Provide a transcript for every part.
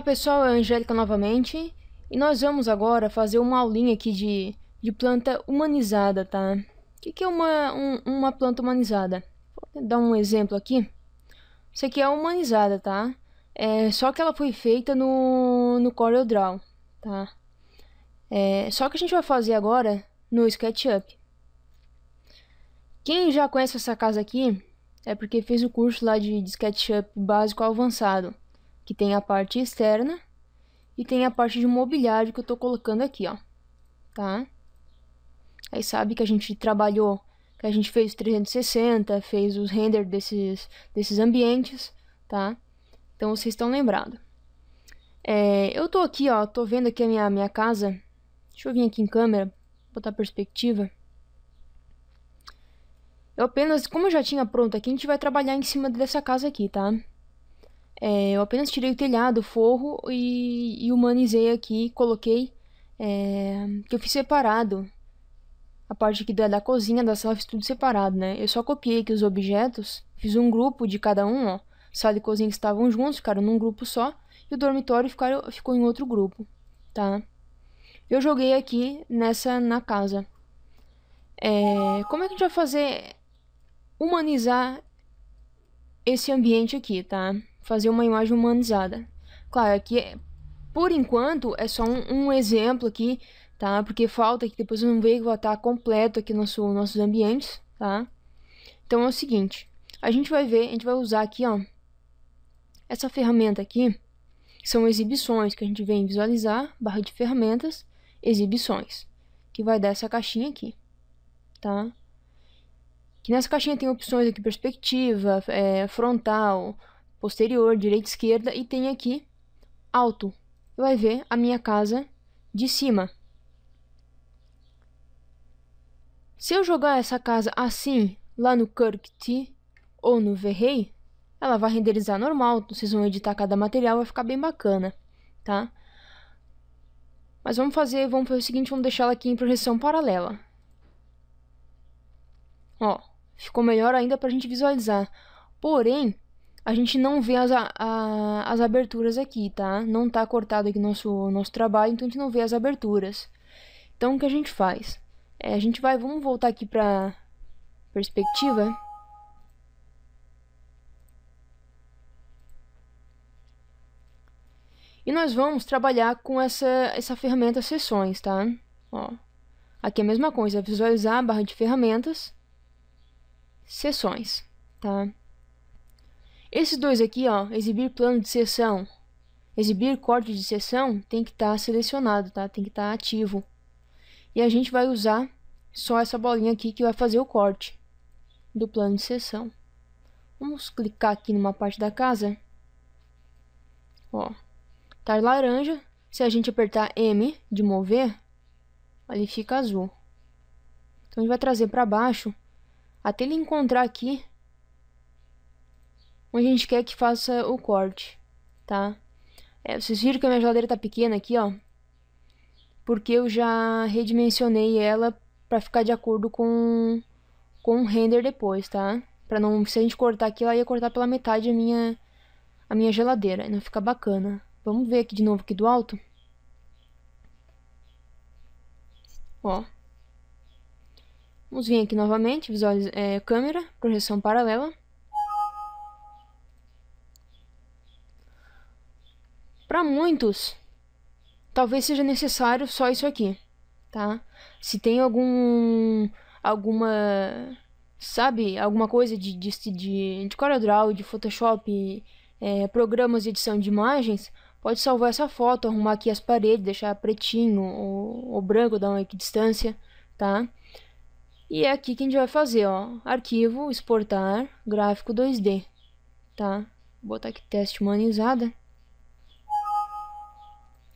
Olá pessoal, é a Angélica novamente e nós vamos agora fazer uma aulinha aqui de, de planta humanizada, tá? O que, que é uma, um, uma planta humanizada? Vou dar um exemplo aqui. Isso aqui é humanizada, tá? É, só que ela foi feita no, no CorelDRAW, tá? É, só que a gente vai fazer agora no SketchUp. Quem já conhece essa casa aqui é porque fez o curso lá de, de SketchUp básico avançado que tem a parte externa e tem a parte de mobiliário que eu tô colocando aqui, ó. Tá? Aí sabe que a gente trabalhou, que a gente fez 360, fez os render desses, desses ambientes, tá? Então vocês estão lembrados. É, eu tô aqui, ó, tô vendo aqui a minha, minha casa. Deixa eu vir aqui em câmera, botar perspectiva. Eu apenas, como eu já tinha pronto aqui, a gente vai trabalhar em cima dessa casa aqui, tá? É, eu apenas tirei o telhado, o forro e, e humanizei aqui, coloquei, é, que eu fiz separado. A parte aqui da, da cozinha, da sala, fiz tudo separado, né? Eu só copiei aqui os objetos, fiz um grupo de cada um, ó. Sala e cozinha que estavam juntos, ficaram num grupo só. E o dormitório ficaram, ficou em outro grupo, tá? Eu joguei aqui nessa, na casa. É, como é que a gente vai fazer humanizar esse ambiente aqui, tá? Fazer uma imagem humanizada. Claro, aqui, por enquanto, é só um, um exemplo aqui, tá? Porque falta que depois vamos ver que vai estar completo aqui nosso, nossos ambientes, tá? Então é o seguinte, a gente vai ver, a gente vai usar aqui, ó, essa ferramenta aqui, são exibições, que a gente vem visualizar, barra de ferramentas, exibições, que vai dar essa caixinha aqui, tá? Que nessa caixinha tem opções aqui, perspectiva, é, frontal, posterior, direita, esquerda e tem aqui alto. Vai ver a minha casa de cima. Se eu jogar essa casa assim lá no Kirkt ou no V-Ray, ela vai renderizar normal, vocês vão editar cada material, vai ficar bem bacana, tá? Mas vamos fazer, vamos fazer o seguinte, vamos deixar ela aqui em projeção paralela. Ó, ficou melhor ainda para a gente visualizar. Porém, a gente não vê as, a, as aberturas aqui, tá? Não tá cortado aqui nosso, nosso trabalho, então a gente não vê as aberturas. Então, o que a gente faz? É, a gente vai, vamos voltar aqui pra perspectiva. E nós vamos trabalhar com essa, essa ferramenta sessões, tá? Ó, aqui é a mesma coisa, visualizar, barra de ferramentas, sessões, tá? Esses dois aqui, ó, exibir plano de sessão, exibir corte de sessão, tem que estar tá selecionado, tá? Tem que estar tá ativo. E a gente vai usar só essa bolinha aqui que vai fazer o corte do plano de sessão. Vamos clicar aqui numa parte da casa. Ó, tá laranja. Se a gente apertar M de mover, ali fica azul. Então a gente vai trazer para baixo até ele encontrar aqui onde a gente quer que faça o corte, tá? É, vocês viram que a minha geladeira tá pequena aqui, ó. Porque eu já redimensionei ela para ficar de acordo com, com o render depois, tá? Pra não, se a gente cortar aqui, ela ia cortar pela metade a minha, a minha geladeira, não fica bacana. Vamos ver aqui de novo aqui do alto. Ó. Vamos vir aqui novamente, visualiza, é, câmera, projeção paralela. Para muitos, talvez seja necessário só isso aqui, tá? Se tem algum alguma sabe, alguma coisa de de de, de CorelDRAW, de Photoshop, é, programas de edição de imagens, pode salvar essa foto, arrumar aqui as paredes, deixar pretinho ou, ou branco, dar uma equidistância, tá? E é aqui que a gente vai fazer, ó, arquivo, exportar, gráfico 2D, tá? Vou botar aqui teste humanizada.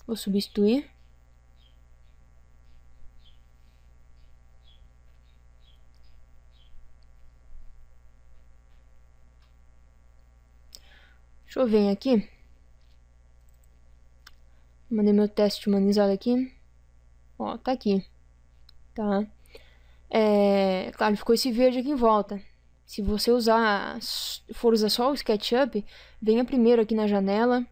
Vou substituir. Deixa eu ver aqui. Mandei meu teste humanizado aqui. Ó, tá aqui. Tá? É, claro, ficou esse verde aqui em volta. Se você usar, for usar só o SketchUp, venha primeiro aqui na janela,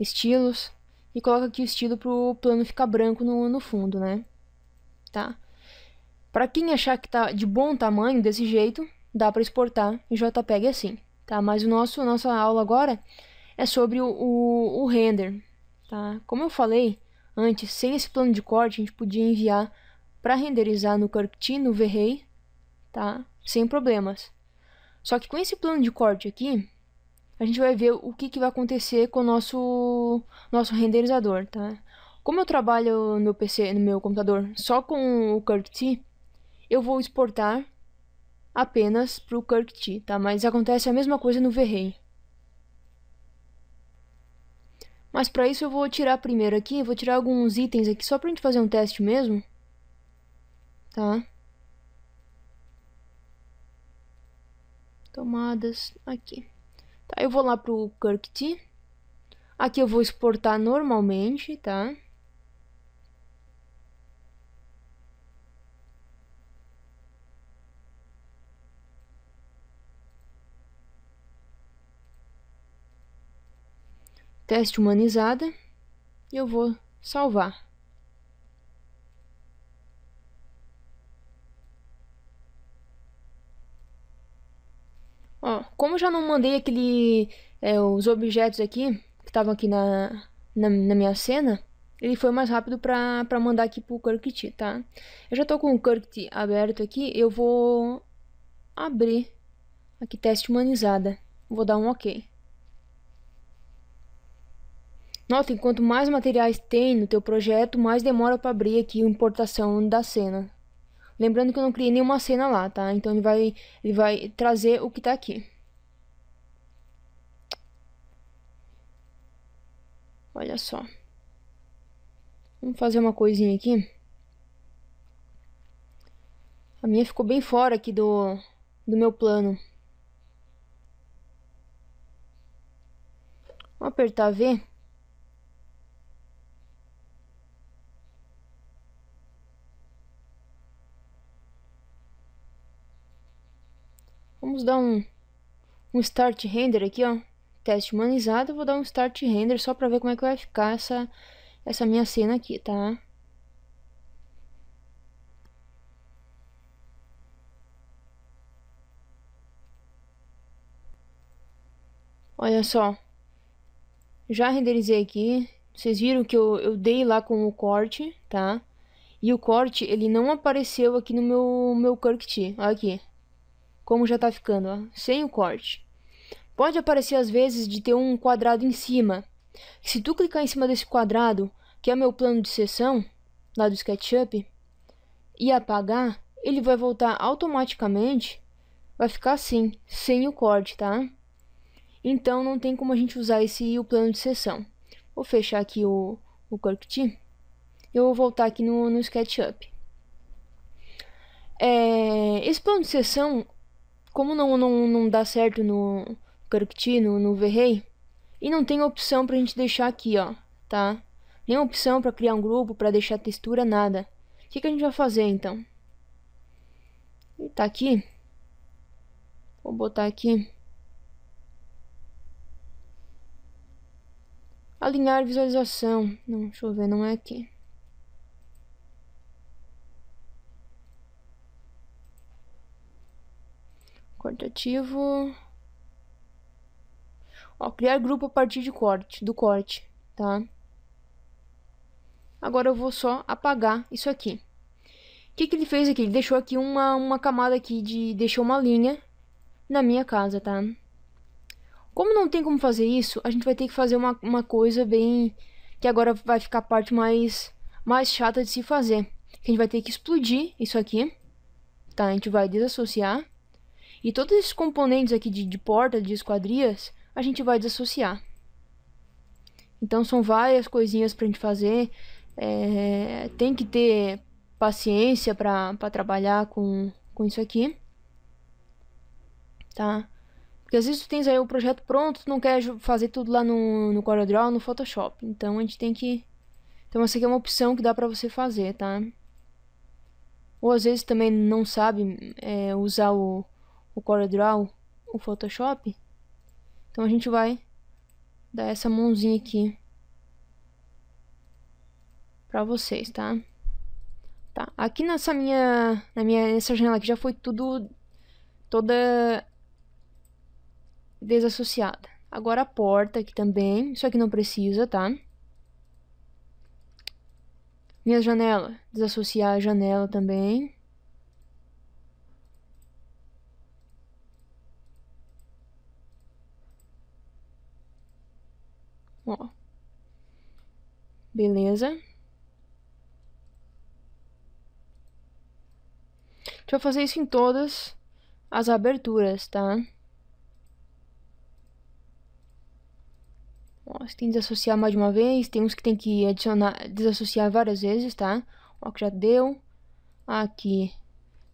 estilos, e coloco aqui o estilo pro plano ficar branco no, no fundo, né? Tá? Para quem achar que tá de bom tamanho desse jeito, dá para exportar em JPEG assim, tá? Mas o nosso nossa aula agora é sobre o, o, o render, tá? Como eu falei antes, sem esse plano de corte, a gente podia enviar para renderizar no CircuitT, no VRay, tá? Sem problemas. Só que com esse plano de corte aqui, a gente vai ver o que, que vai acontecer com o nosso, nosso renderizador, tá? Como eu trabalho no PC, no meu computador, só com o CircuitT, eu vou exportar apenas para o CircuitT, tá? Mas acontece a mesma coisa no VRay. Mas para isso eu vou tirar primeiro aqui, vou tirar alguns itens aqui só para a gente fazer um teste mesmo. Tá? Tomadas aqui. Tá, eu vou lá pro CircuitT. Aqui eu vou exportar normalmente, tá? Teste humanizada. E eu vou salvar. Ó, como já não mandei aquele, é, os objetos aqui, que estavam aqui na, na, na, minha cena, ele foi mais rápido pra, pra mandar aqui pro CircuitT, tá? Eu já tô com o CircuitT aberto aqui, eu vou abrir aqui teste humanizada. Vou dar um OK. Notem, quanto mais materiais tem no teu projeto, mais demora para abrir aqui a importação da cena. Lembrando que eu não criei nenhuma cena lá, tá? Então ele vai, ele vai trazer o que tá aqui. Olha só. Vamos fazer uma coisinha aqui. A minha ficou bem fora aqui do, do meu plano. Vou apertar V. Vamos dar um, um start render aqui, ó. Teste humanizado. Vou dar um start render só pra ver como é que vai ficar essa, essa minha cena aqui, tá? Olha só. Já renderizei aqui. Vocês viram que eu, eu dei lá com o corte, tá? E o corte, ele não apareceu aqui no meu, meu CircuitT. Olha aqui como já tá ficando, ó, sem o corte. Pode aparecer às vezes de ter um quadrado em cima. Se tu clicar em cima desse quadrado, que é meu plano de seção, lá do SketchUp, e apagar, ele vai voltar automaticamente, vai ficar assim, sem o corte, tá? Então não tem como a gente usar esse o plano de seção. Vou fechar aqui o, o CircuitT. Eu vou voltar aqui no, no SketchUp. É, esse plano de seção como não, não, não dá certo no CircuitT, no, no VRay, e não tem opção pra gente deixar aqui, ó, tá? Nem opção pra criar um grupo, pra deixar textura, nada. O que, que a gente vai fazer, então? Ele tá aqui. Vou botar aqui. Alinhar visualização. Não, deixa eu ver, não é aqui. Cortativo. Ó, criar grupo a partir de corte, do corte, tá? Agora eu vou só apagar isso aqui. O que, que ele fez aqui? Ele deixou aqui uma, uma camada aqui de... Deixou uma linha na minha casa, tá? Como não tem como fazer isso, a gente vai ter que fazer uma, uma coisa bem... Que agora vai ficar a parte mais, mais chata de se fazer. A gente vai ter que explodir isso aqui. Tá? A gente vai desassociar. E todos esses componentes aqui de, de porta, de esquadrias, a gente vai desassociar. Então são várias coisinhas pra gente fazer. É, tem que ter paciência pra trabalhar com, com isso aqui. Tá? Porque às vezes tu tens aí o projeto pronto, tu não quer fazer tudo lá no, no CorelDRAW, no Photoshop. Então a gente tem que... Então essa aqui é uma opção que dá pra você fazer, tá? Ou às vezes também não sabe é, usar o, o CorelDRAW, o Photoshop. Então a gente vai dar essa mãozinha aqui pra vocês, tá? Tá, aqui nessa minha, na minha, nessa janela aqui já foi tudo, toda desassociada. Agora a porta aqui também, isso aqui não precisa, tá? Minha janela, desassociar a janela também. Ó. Beleza. Deixa eu fazer isso em todas as aberturas, tá? Ó, você tem que desassociar mais de uma vez. Tem uns que tem que adicionar, desassociar várias vezes, tá? Ó, que já deu. Aqui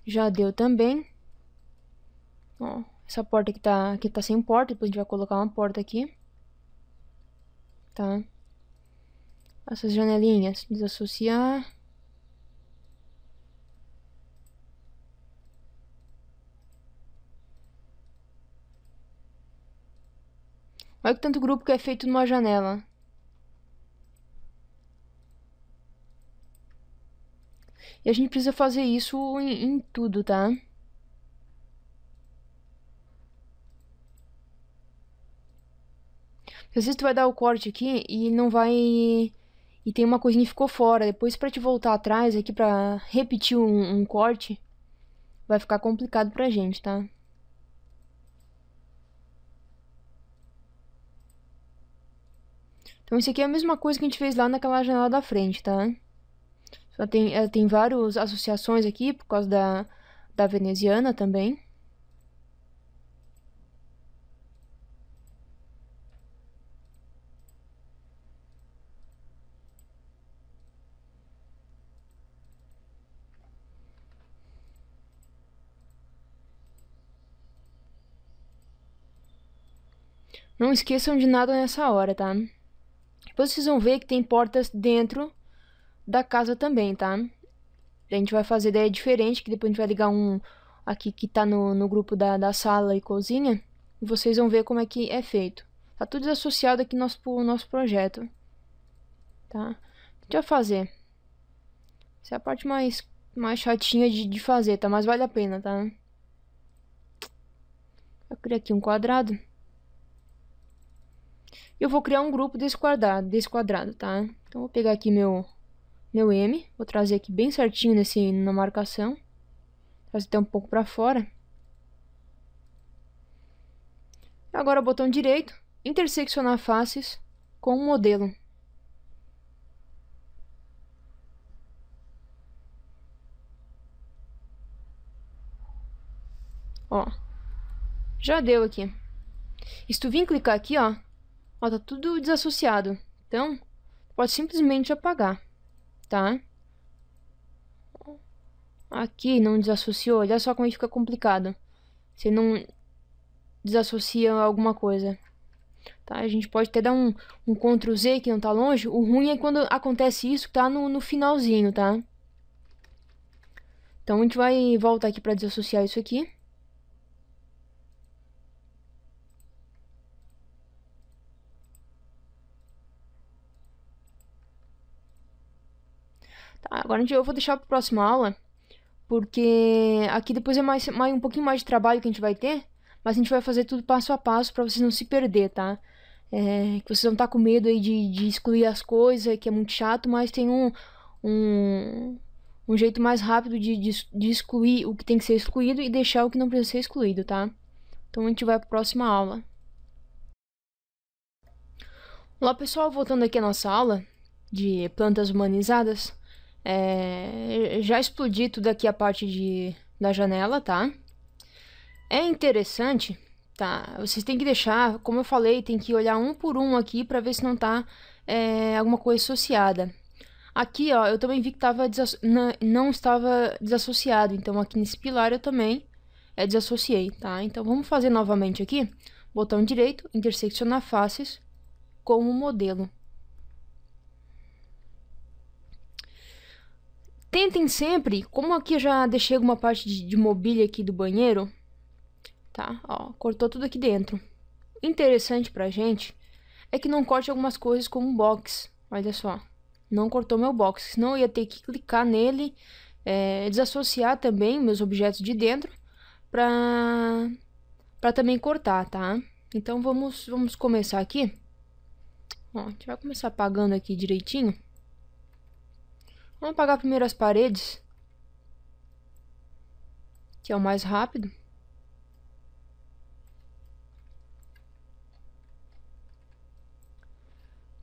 já deu também. Ó, essa porta aqui tá, aqui tá sem porta. Depois a gente vai colocar uma porta aqui. Tá? Essas janelinhas. Desassociar. Olha que tanto grupo que é feito numa janela. E a gente precisa fazer isso em, em tudo, tá? Às vezes tu vai dar o corte aqui e não vai... E tem uma coisinha que ficou fora. Depois pra te voltar atrás aqui pra repetir um, um corte, vai ficar complicado pra gente, tá? Então isso aqui é a mesma coisa que a gente fez lá naquela janela da frente, tá? Só tem, é, tem várias associações aqui, por causa da, da veneziana também. Não esqueçam de nada nessa hora, tá? Depois vocês vão ver que tem portas dentro da casa também, tá? A gente vai fazer ideia diferente, que depois a gente vai ligar um aqui que tá no, no grupo da, da sala e cozinha. E vocês vão ver como é que é feito. Tá tudo associado aqui no nosso, nosso projeto. Tá? A gente vai fazer. Essa é a parte mais, mais chatinha de, de fazer, tá? Mas vale a pena, tá? Eu criar aqui um quadrado. Eu vou criar um grupo desse quadrado, desse quadrado, tá? Então, vou pegar aqui meu, meu M, vou trazer aqui bem certinho nesse, na marcação. Trazer até um pouco para fora. Agora, botão direito, interseccionar faces com o modelo. Ó, já deu aqui. se tu vir clicar aqui, ó, Ó, tá tudo desassociado. Então, pode simplesmente apagar, tá? Aqui não desassociou. Olha só como fica complicado. Você não desassocia alguma coisa. Tá? A gente pode até dar um, um Ctrl Z que não tá longe. O ruim é quando acontece isso que tá no, no finalzinho, tá? Então a gente vai voltar aqui para desassociar isso aqui. Tá, agora eu vou deixar para a próxima aula, porque aqui depois é mais, mais um pouquinho mais de trabalho que a gente vai ter, mas a gente vai fazer tudo passo a passo para vocês não se perder, tá? É, que vocês não tá com medo aí de, de excluir as coisas, que é muito chato, mas tem um, um, um jeito mais rápido de, de, de excluir o que tem que ser excluído e deixar o que não precisa ser excluído, tá? Então a gente vai para a próxima aula. Olá pessoal, voltando aqui à nossa aula de plantas humanizadas. É, já explodi tudo aqui a parte de, da janela, tá? É interessante, tá? Vocês têm que deixar, como eu falei, tem que olhar um por um aqui para ver se não tá é, alguma coisa associada. Aqui, ó, eu também vi que tava não, não estava desassociado, então aqui nesse pilar eu também é, desassociei, tá? Então vamos fazer novamente aqui, botão direito, interseccionar faces com o modelo. Tentem sempre, como aqui já deixei alguma parte de, de mobília aqui do banheiro, tá? Ó, cortou tudo aqui dentro. Interessante pra gente é que não corte algumas coisas como box, olha só. Não cortou meu box, senão eu ia ter que clicar nele, é, desassociar também meus objetos de dentro pra, pra também cortar, tá? Então vamos, vamos começar aqui. Ó, a gente vai começar apagando aqui direitinho. Vamos apagar primeiro as paredes. Que é o mais rápido.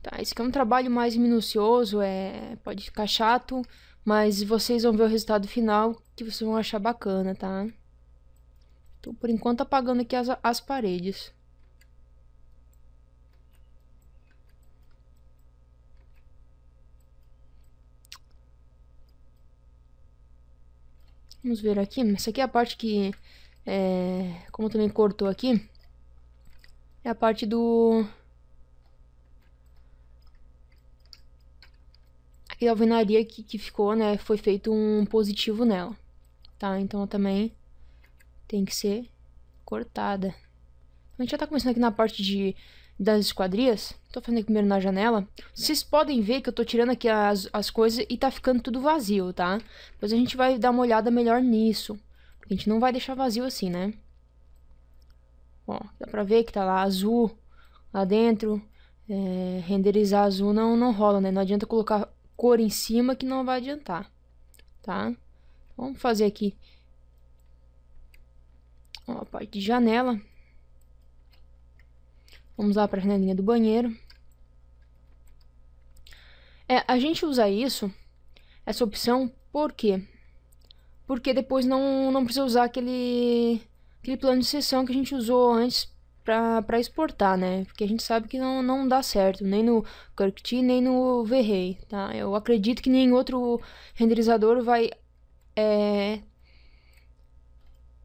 Tá, esse aqui é um trabalho mais minucioso, é, pode ficar chato, mas vocês vão ver o resultado final que vocês vão achar bacana, tá? Tô por enquanto apagando aqui as, as paredes. Vamos ver aqui. Essa aqui é a parte que, é, como também cortou aqui, é a parte do... Aqui da alvenaria que, que ficou, né, foi feito um positivo nela, tá? Então também tem que ser cortada. A gente já tá começando aqui na parte de das esquadrias. Tô fazendo aqui primeiro na janela. Vocês podem ver que eu tô tirando aqui as, as coisas e tá ficando tudo vazio, tá? Depois a gente vai dar uma olhada melhor nisso. A gente não vai deixar vazio assim, né? Ó, dá pra ver que tá lá azul lá dentro. É, renderizar azul não, não rola, né? Não adianta colocar cor em cima que não vai adiantar, tá? Vamos fazer aqui ó, a parte de janela. Vamos lá para a janelinha do banheiro. É, a gente usa isso, essa opção, por quê? Porque depois não, não precisa usar aquele, aquele plano de sessão que a gente usou antes para exportar, né? Porque a gente sabe que não, não dá certo, nem no CircuitT, nem no VRay, tá? Eu acredito que nem outro renderizador vai é,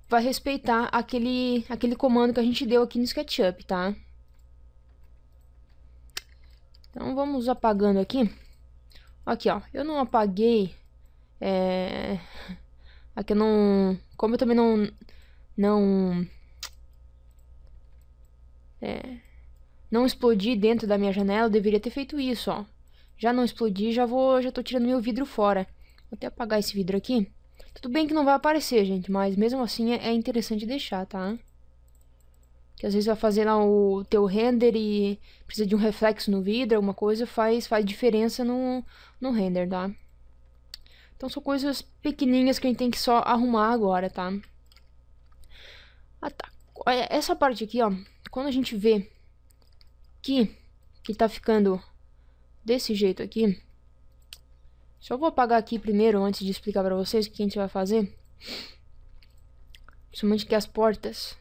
vai respeitar aquele, aquele comando que a gente deu aqui no SketchUp, tá? Então vamos apagando aqui. Aqui, ó. Eu não apaguei. É... Aqui eu não... Como eu também não... Não... É... Não explodi dentro da minha janela, eu deveria ter feito isso, ó. Já não explodi, já vou... Já tô tirando meu vidro fora. Vou até apagar esse vidro aqui. Tudo bem que não vai aparecer, gente, mas mesmo assim é, é interessante deixar, tá? Que às vezes vai fazer lá o teu render e precisa de um reflexo no vidro, alguma coisa, faz, faz diferença no, no render, tá? Então são coisas pequenininhas que a gente tem que só arrumar agora, tá? Ah, tá. Essa parte aqui, ó, quando a gente vê que, que tá ficando desse jeito aqui, só vou apagar aqui primeiro, antes de explicar pra vocês o que a gente vai fazer. Principalmente que as portas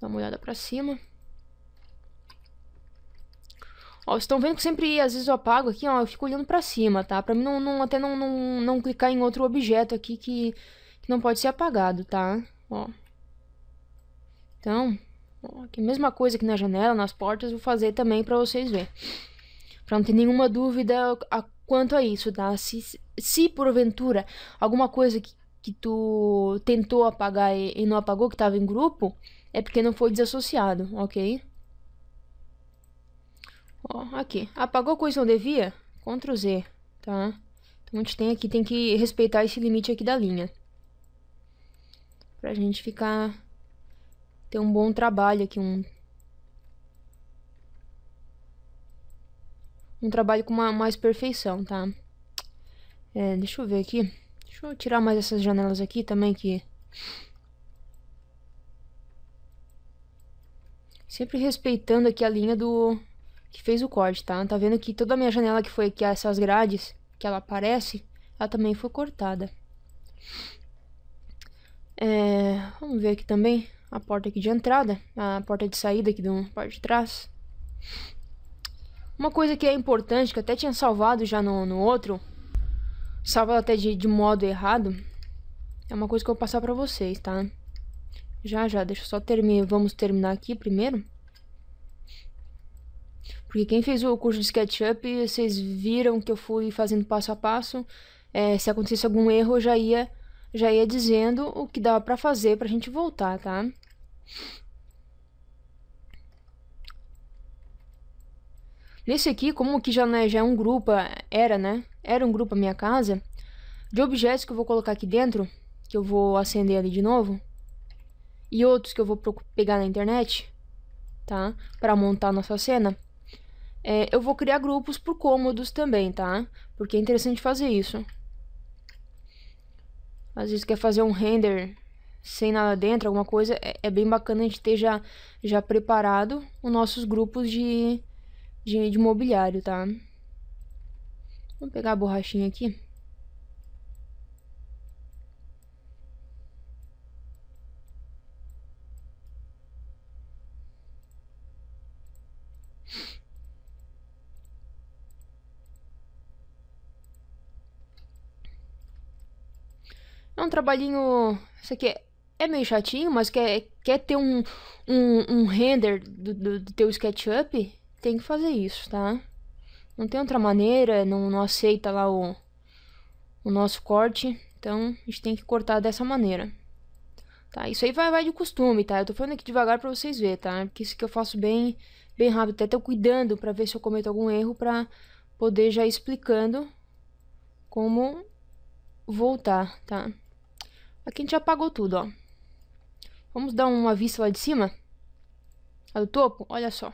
Dá uma olhada pra cima. Ó, estão vendo que sempre, às vezes eu apago aqui, ó, eu fico olhando pra cima, tá? Pra mim não, não até não, não, não clicar em outro objeto aqui que, que não pode ser apagado, tá? Ó. Então, ó, aqui, mesma coisa aqui na janela, nas portas, vou fazer também pra vocês verem. Pra não ter nenhuma dúvida a, quanto a isso, tá? Se, se porventura alguma coisa que, que tu tentou apagar e, e não apagou, que tava em grupo é porque não foi desassociado, ok? Ó, aqui. Apagou coisa não devia? Ctrl Z, tá? Então a gente tem aqui, tem que respeitar esse limite aqui da linha. Pra gente ficar... Ter um bom trabalho aqui, um... Um trabalho com uma, mais perfeição, tá? É, deixa eu ver aqui. Deixa eu tirar mais essas janelas aqui também que... Sempre respeitando aqui a linha do... Que fez o corte, tá? Tá vendo que toda a minha janela que foi aqui, essas grades, que ela aparece, ela também foi cortada. É... Vamos ver aqui também a porta aqui de entrada, a porta de saída aqui do parte de trás. Uma coisa que é importante, que eu até tinha salvado já no, no outro, salvado até de, de modo errado, é uma coisa que eu vou passar pra vocês, tá? Já, já, deixa eu só terminar. Vamos terminar aqui primeiro. Porque quem fez o curso de SketchUp, vocês viram que eu fui fazendo passo a passo. É, se acontecesse algum erro, eu já ia, já ia dizendo o que dava pra fazer pra gente voltar, tá? Nesse aqui, como que já, né, já é um grupo, era, né? Era um grupo a minha casa, de objetos que eu vou colocar aqui dentro, que eu vou acender ali de novo, e outros que eu vou pegar na internet, tá? Para montar nossa cena. É, eu vou criar grupos por cômodos também, tá? Porque é interessante fazer isso. Às vezes quer fazer um render sem nada dentro, alguma coisa, é, é bem bacana a gente ter já, já preparado os nossos grupos de, de, de mobiliário, tá? Vamos pegar a borrachinha aqui. Um trabalhinho. Isso aqui é, é meio chatinho, mas quer, quer ter um, um, um render do, do, do teu SketchUp? Tem que fazer isso, tá? Não tem outra maneira, não, não aceita lá o, o nosso corte. Então, a gente tem que cortar dessa maneira. Tá? Isso aí vai, vai de costume, tá? Eu tô falando aqui devagar pra vocês verem, tá? Porque isso aqui eu faço bem, bem rápido. Até tô cuidando pra ver se eu cometo algum erro pra poder já explicando como voltar, tá? Aqui a gente já apagou tudo, ó. Vamos dar uma vista lá de cima? Lá do topo? Olha só.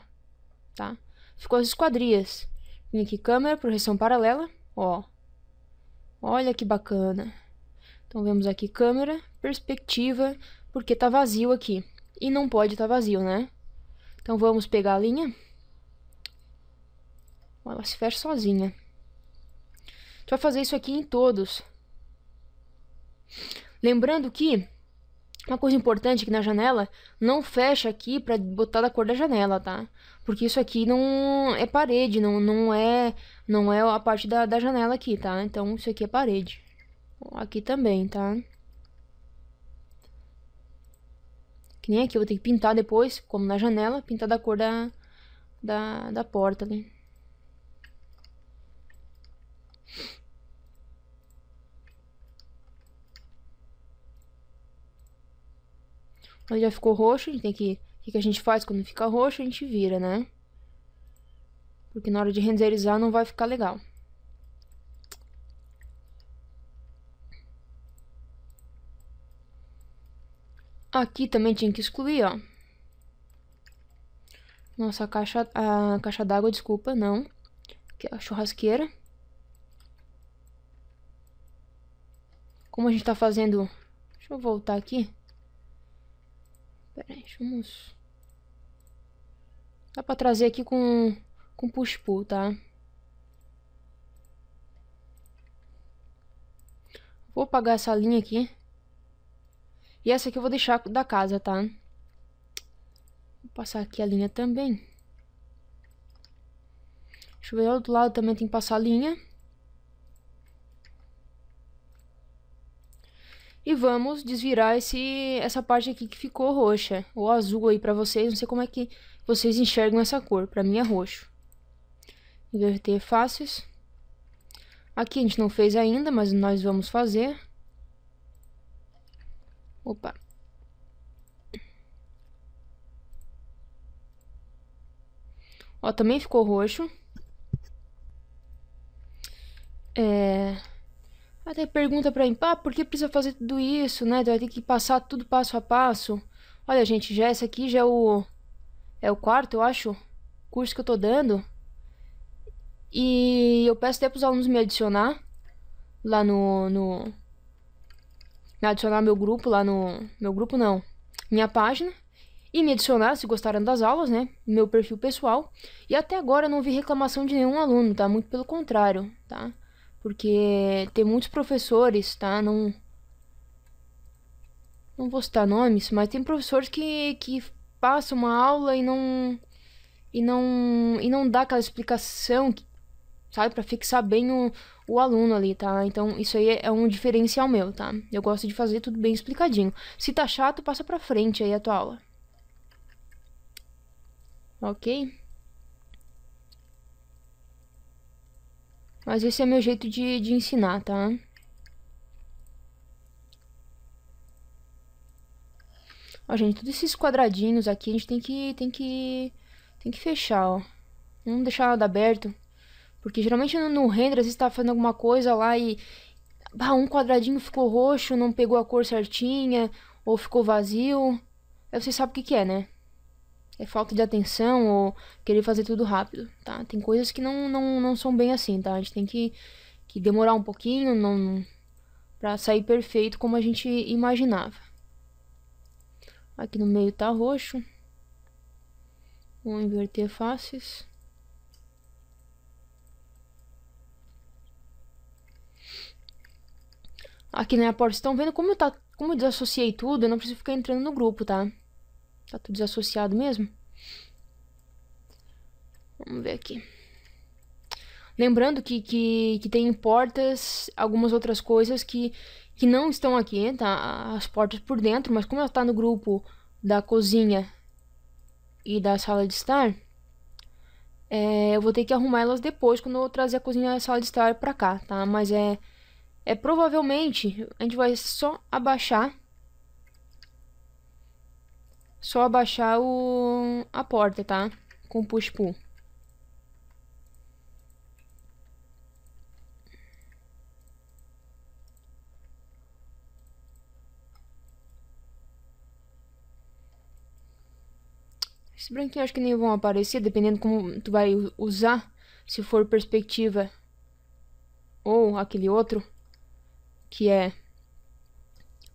Tá? Ficou as esquadrias. Vim aqui, câmera, projeção paralela. Ó. Olha que bacana. Então, vemos aqui câmera, perspectiva, porque tá vazio aqui. E não pode estar tá vazio, né? Então, vamos pegar a linha. Ela se fecha sozinha. A gente vai fazer isso aqui em todos. Lembrando que uma coisa importante aqui na janela, não fecha aqui para botar da cor da janela, tá? Porque isso aqui não é parede, não, não é não é a parte da, da janela aqui, tá? Então isso aqui é parede. Aqui também, tá? Que nem aqui, eu vou ter que pintar depois, como na janela, pintar da cor da, da, da porta ali. Ele já ficou roxo, a gente tem que... O que a gente faz quando fica roxo? A gente vira, né? Porque na hora de renderizar não vai ficar legal. Aqui também tinha que excluir, ó. Nossa, a caixa, a caixa d'água, desculpa, não. Aqui é a churrasqueira. Como a gente tá fazendo... Deixa eu voltar aqui. Pera aí, vamos... Dá pra trazer aqui com, com push-pull, tá? Vou apagar essa linha aqui. E essa aqui eu vou deixar da casa, tá? Vou passar aqui a linha também. Deixa eu ver, do outro lado também tem que passar a linha. E vamos desvirar esse, essa parte aqui que ficou roxa, ou azul aí pra vocês. Não sei como é que vocês enxergam essa cor. Pra mim é roxo. Inverter faces. Aqui a gente não fez ainda, mas nós vamos fazer. Opa. Ó, também ficou roxo. É... Até pergunta pra mim, pá, por que precisa fazer tudo isso, né? Vai ter que passar tudo passo a passo. Olha, gente, já esse aqui já é o... É o quarto, eu acho, curso que eu tô dando. E eu peço até pros alunos me adicionar lá no... no... Me adicionar meu grupo lá no... Meu grupo não. Minha página. E me adicionar se gostaram das aulas, né? Meu perfil pessoal. E até agora eu não vi reclamação de nenhum aluno, tá? Muito pelo contrário, tá? Porque tem muitos professores, tá? Não, não vou citar nomes, mas tem professores que, que passam uma aula e não e não e não dá aquela explicação, sabe, para fixar bem o, o aluno ali, tá? Então isso aí é um diferencial meu, tá? Eu gosto de fazer tudo bem explicadinho. Se tá chato, passa para frente aí a tua aula. OK? Mas esse é meu jeito de, de ensinar, tá? Ó, gente, todos esses quadradinhos aqui a gente tem que, tem que, tem que fechar, ó. Vamos deixar nada aberto. Porque geralmente no render, às vezes tá fazendo alguma coisa lá e... Bah, um quadradinho ficou roxo, não pegou a cor certinha, ou ficou vazio. Aí você sabe o que que é, né? É falta de atenção ou querer fazer tudo rápido, tá? Tem coisas que não, não, não são bem assim, tá? A gente tem que, que demorar um pouquinho não, pra sair perfeito como a gente imaginava. Aqui no meio tá roxo. Vamos inverter faces. Aqui na porta, estão vendo como, tá, como eu desassociei tudo? Eu não preciso ficar entrando no grupo, tá? Tá tudo desassociado mesmo? Vamos ver aqui. Lembrando que, que, que tem portas, algumas outras coisas que, que não estão aqui, tá? As portas por dentro, mas como ela está no grupo da cozinha e da sala de estar, é, eu vou ter que arrumar elas depois, quando eu trazer a cozinha e a sala de estar pra cá, tá? Mas é, é provavelmente, a gente vai só abaixar só abaixar o, a porta, tá? Com push pull. Esse branquinho acho que nem vão aparecer, dependendo como tu vai usar. Se for perspectiva ou aquele outro, que é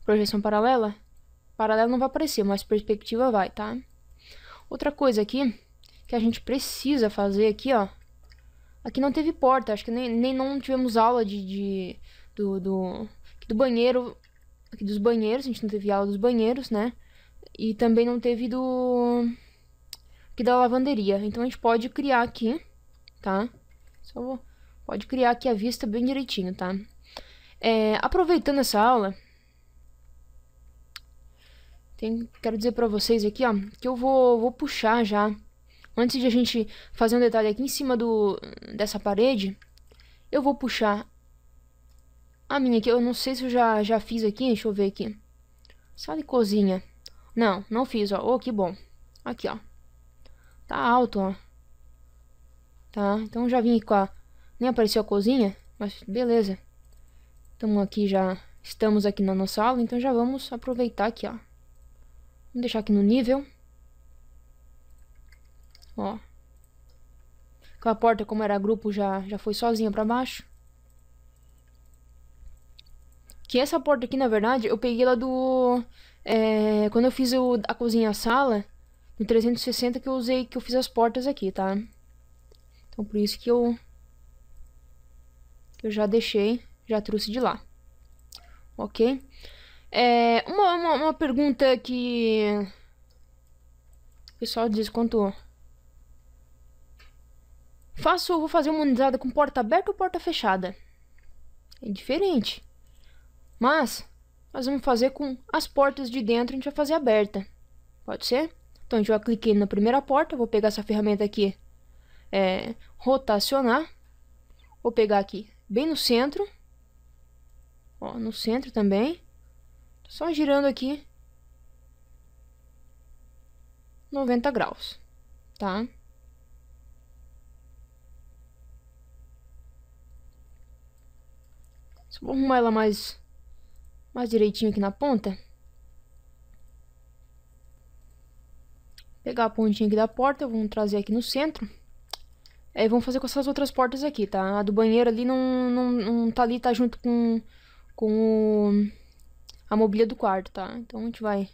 projeção paralela, paralela não vai aparecer, mas perspectiva vai, tá? Outra coisa aqui, que a gente precisa fazer aqui, ó. Aqui não teve porta, acho que nem, nem não tivemos aula de, de do, do, do banheiro, aqui dos banheiros, a gente não teve aula dos banheiros, né? E também não teve do aqui da lavanderia. Então a gente pode criar aqui, tá? Só vou, pode criar aqui a vista bem direitinho, tá? É, aproveitando essa aula, tem, quero dizer para vocês aqui, ó, que eu vou, vou puxar já. Antes de a gente fazer um detalhe aqui em cima do, dessa parede, eu vou puxar a minha aqui. Eu não sei se eu já, já fiz aqui, deixa eu ver aqui. Sala e cozinha. Não, não fiz, ó. Oh, que bom. Aqui, ó. Tá alto, ó. Tá, então já vim com a... Nem apareceu a cozinha, mas beleza. Estamos aqui já... Estamos aqui na nossa aula, então já vamos aproveitar aqui, ó. Deixar aqui no nível. Ó. Com a porta, como era grupo, já, já foi sozinha pra baixo. Que essa porta aqui, na verdade, eu peguei lá do... É, quando eu fiz o, a cozinha-sala no 360 que eu usei, que eu fiz as portas aqui, tá? Então por isso que eu, eu já deixei, já trouxe de lá. Ok? É, uma, uma, uma pergunta que o pessoal diz quanto faço, vou fazer uma unidade com porta aberta ou porta fechada? É diferente. Mas nós vamos fazer com as portas de dentro, a gente vai fazer aberta. Pode ser? Então, eu cliquei na primeira porta, vou pegar essa ferramenta aqui, é, rotacionar. Vou pegar aqui, bem no centro. Ó, no centro também. Só girando aqui 90 graus, tá? Só vou arrumar ela mais, mais direitinho aqui na ponta. Pegar a pontinha aqui da porta, vamos trazer aqui no centro. Aí vamos fazer com essas outras portas aqui, tá? A do banheiro ali não, não, não tá ali, tá junto com, com a mobília do quarto, tá? Então a gente vai...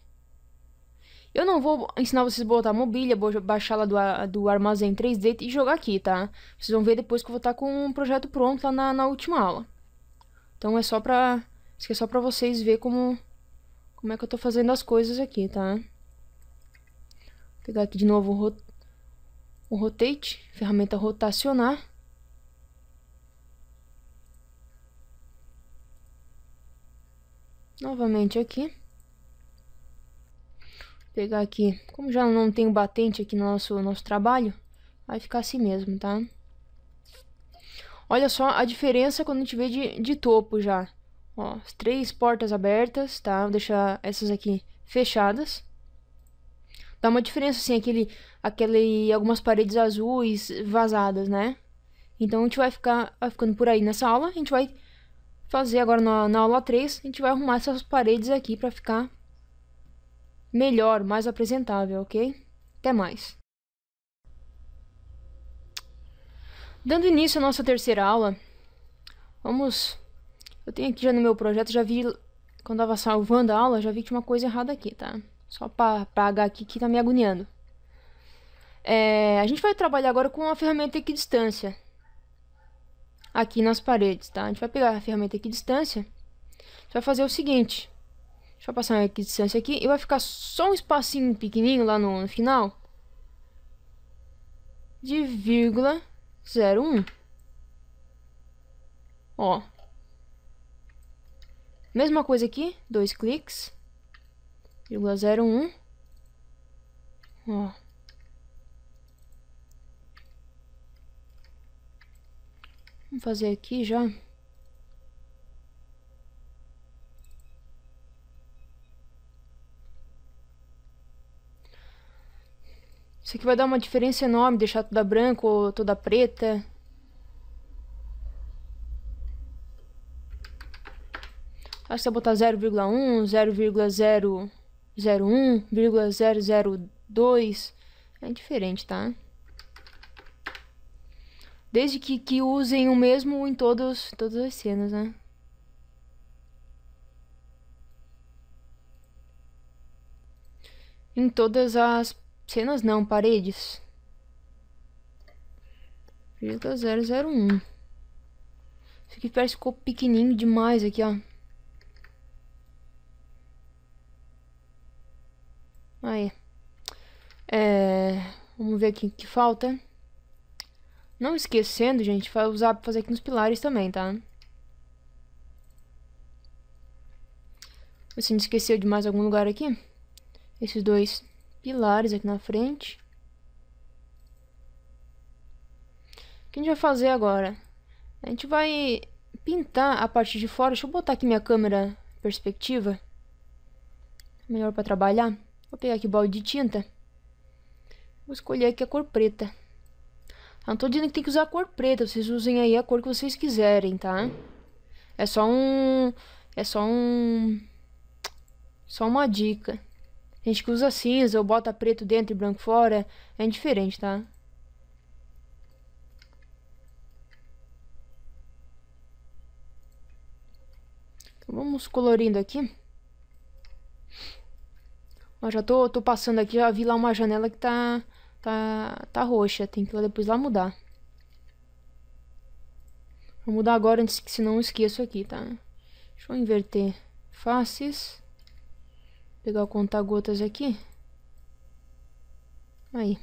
Eu não vou ensinar vocês a botar a mobília, vou baixar lá do, do armazém 3D e jogar aqui, tá? Vocês vão ver depois que eu vou estar com um projeto pronto lá na, na última aula. Então é só pra... Isso aqui é só pra vocês verem como... Como é que eu tô fazendo as coisas aqui, tá? pegar aqui de novo o, rot o Rotate, ferramenta rotacionar. Novamente aqui. Pegar aqui, como já não tem batente aqui no nosso, nosso trabalho, vai ficar assim mesmo, tá? Olha só a diferença quando a gente vê de, de topo já. Ó, três portas abertas, tá? Vou deixar essas aqui fechadas. dá uma diferença, assim, aquele, aquele, algumas paredes azuis vazadas, né? Então, a gente vai ficar vai ficando por aí nessa aula. A gente vai fazer agora na, na aula 3, a gente vai arrumar essas paredes aqui para ficar melhor, mais apresentável, ok? Até mais. Dando início à nossa terceira aula, vamos... Eu tenho aqui já no meu projeto, já vi, quando estava salvando a aula, já vi que tinha uma coisa errada aqui, tá? Só para apagar aqui que tá me agoniando. É, a gente vai trabalhar agora com a ferramenta equidistância. Aqui nas paredes, tá? A gente vai pegar a ferramenta equidistância. A gente vai fazer o seguinte. Deixa eu passar uma equidistância aqui. E vai ficar só um espacinho pequenininho lá no, no final. De vírgula 01. Ó. Mesma coisa aqui. Dois cliques. Vírgula 01. Ó. Vamos fazer aqui já. Isso aqui vai dar uma diferença enorme, deixar toda branca ou toda preta. Acho que eu botar 0,1, 0,001, 0,002, é diferente, tá? Desde que, que usem o mesmo em todos, todas as cenas, né? Em todas as Cenas não, paredes. Vírgula 001. Isso aqui parece ficou pequenininho demais aqui, ó. Aí. É, vamos ver aqui o que falta. Não esquecendo, gente, vai usar fazer aqui nos pilares também, tá? Você não esqueceu de mais algum lugar aqui? Esses dois pilares aqui na frente. O que a gente vai fazer agora? A gente vai pintar a parte de fora. Deixa eu botar aqui minha câmera perspectiva. Melhor para trabalhar. Vou pegar aqui o balde de tinta. Vou escolher aqui a cor preta. Não tô dizendo que tem que usar a cor preta. Vocês usem aí a cor que vocês quiserem, tá? É só um... É só um... Só uma dica. Gente que usa cinza ou bota preto dentro e branco fora é indiferente, tá? Então, vamos colorindo aqui. Ó, já tô, tô passando aqui, já vi lá uma janela que tá, tá, tá roxa. Tem que depois lá mudar. Vou mudar agora antes que senão eu esqueço aqui, tá? Deixa eu inverter faces. Pegar o conta-gotas aqui. Aí.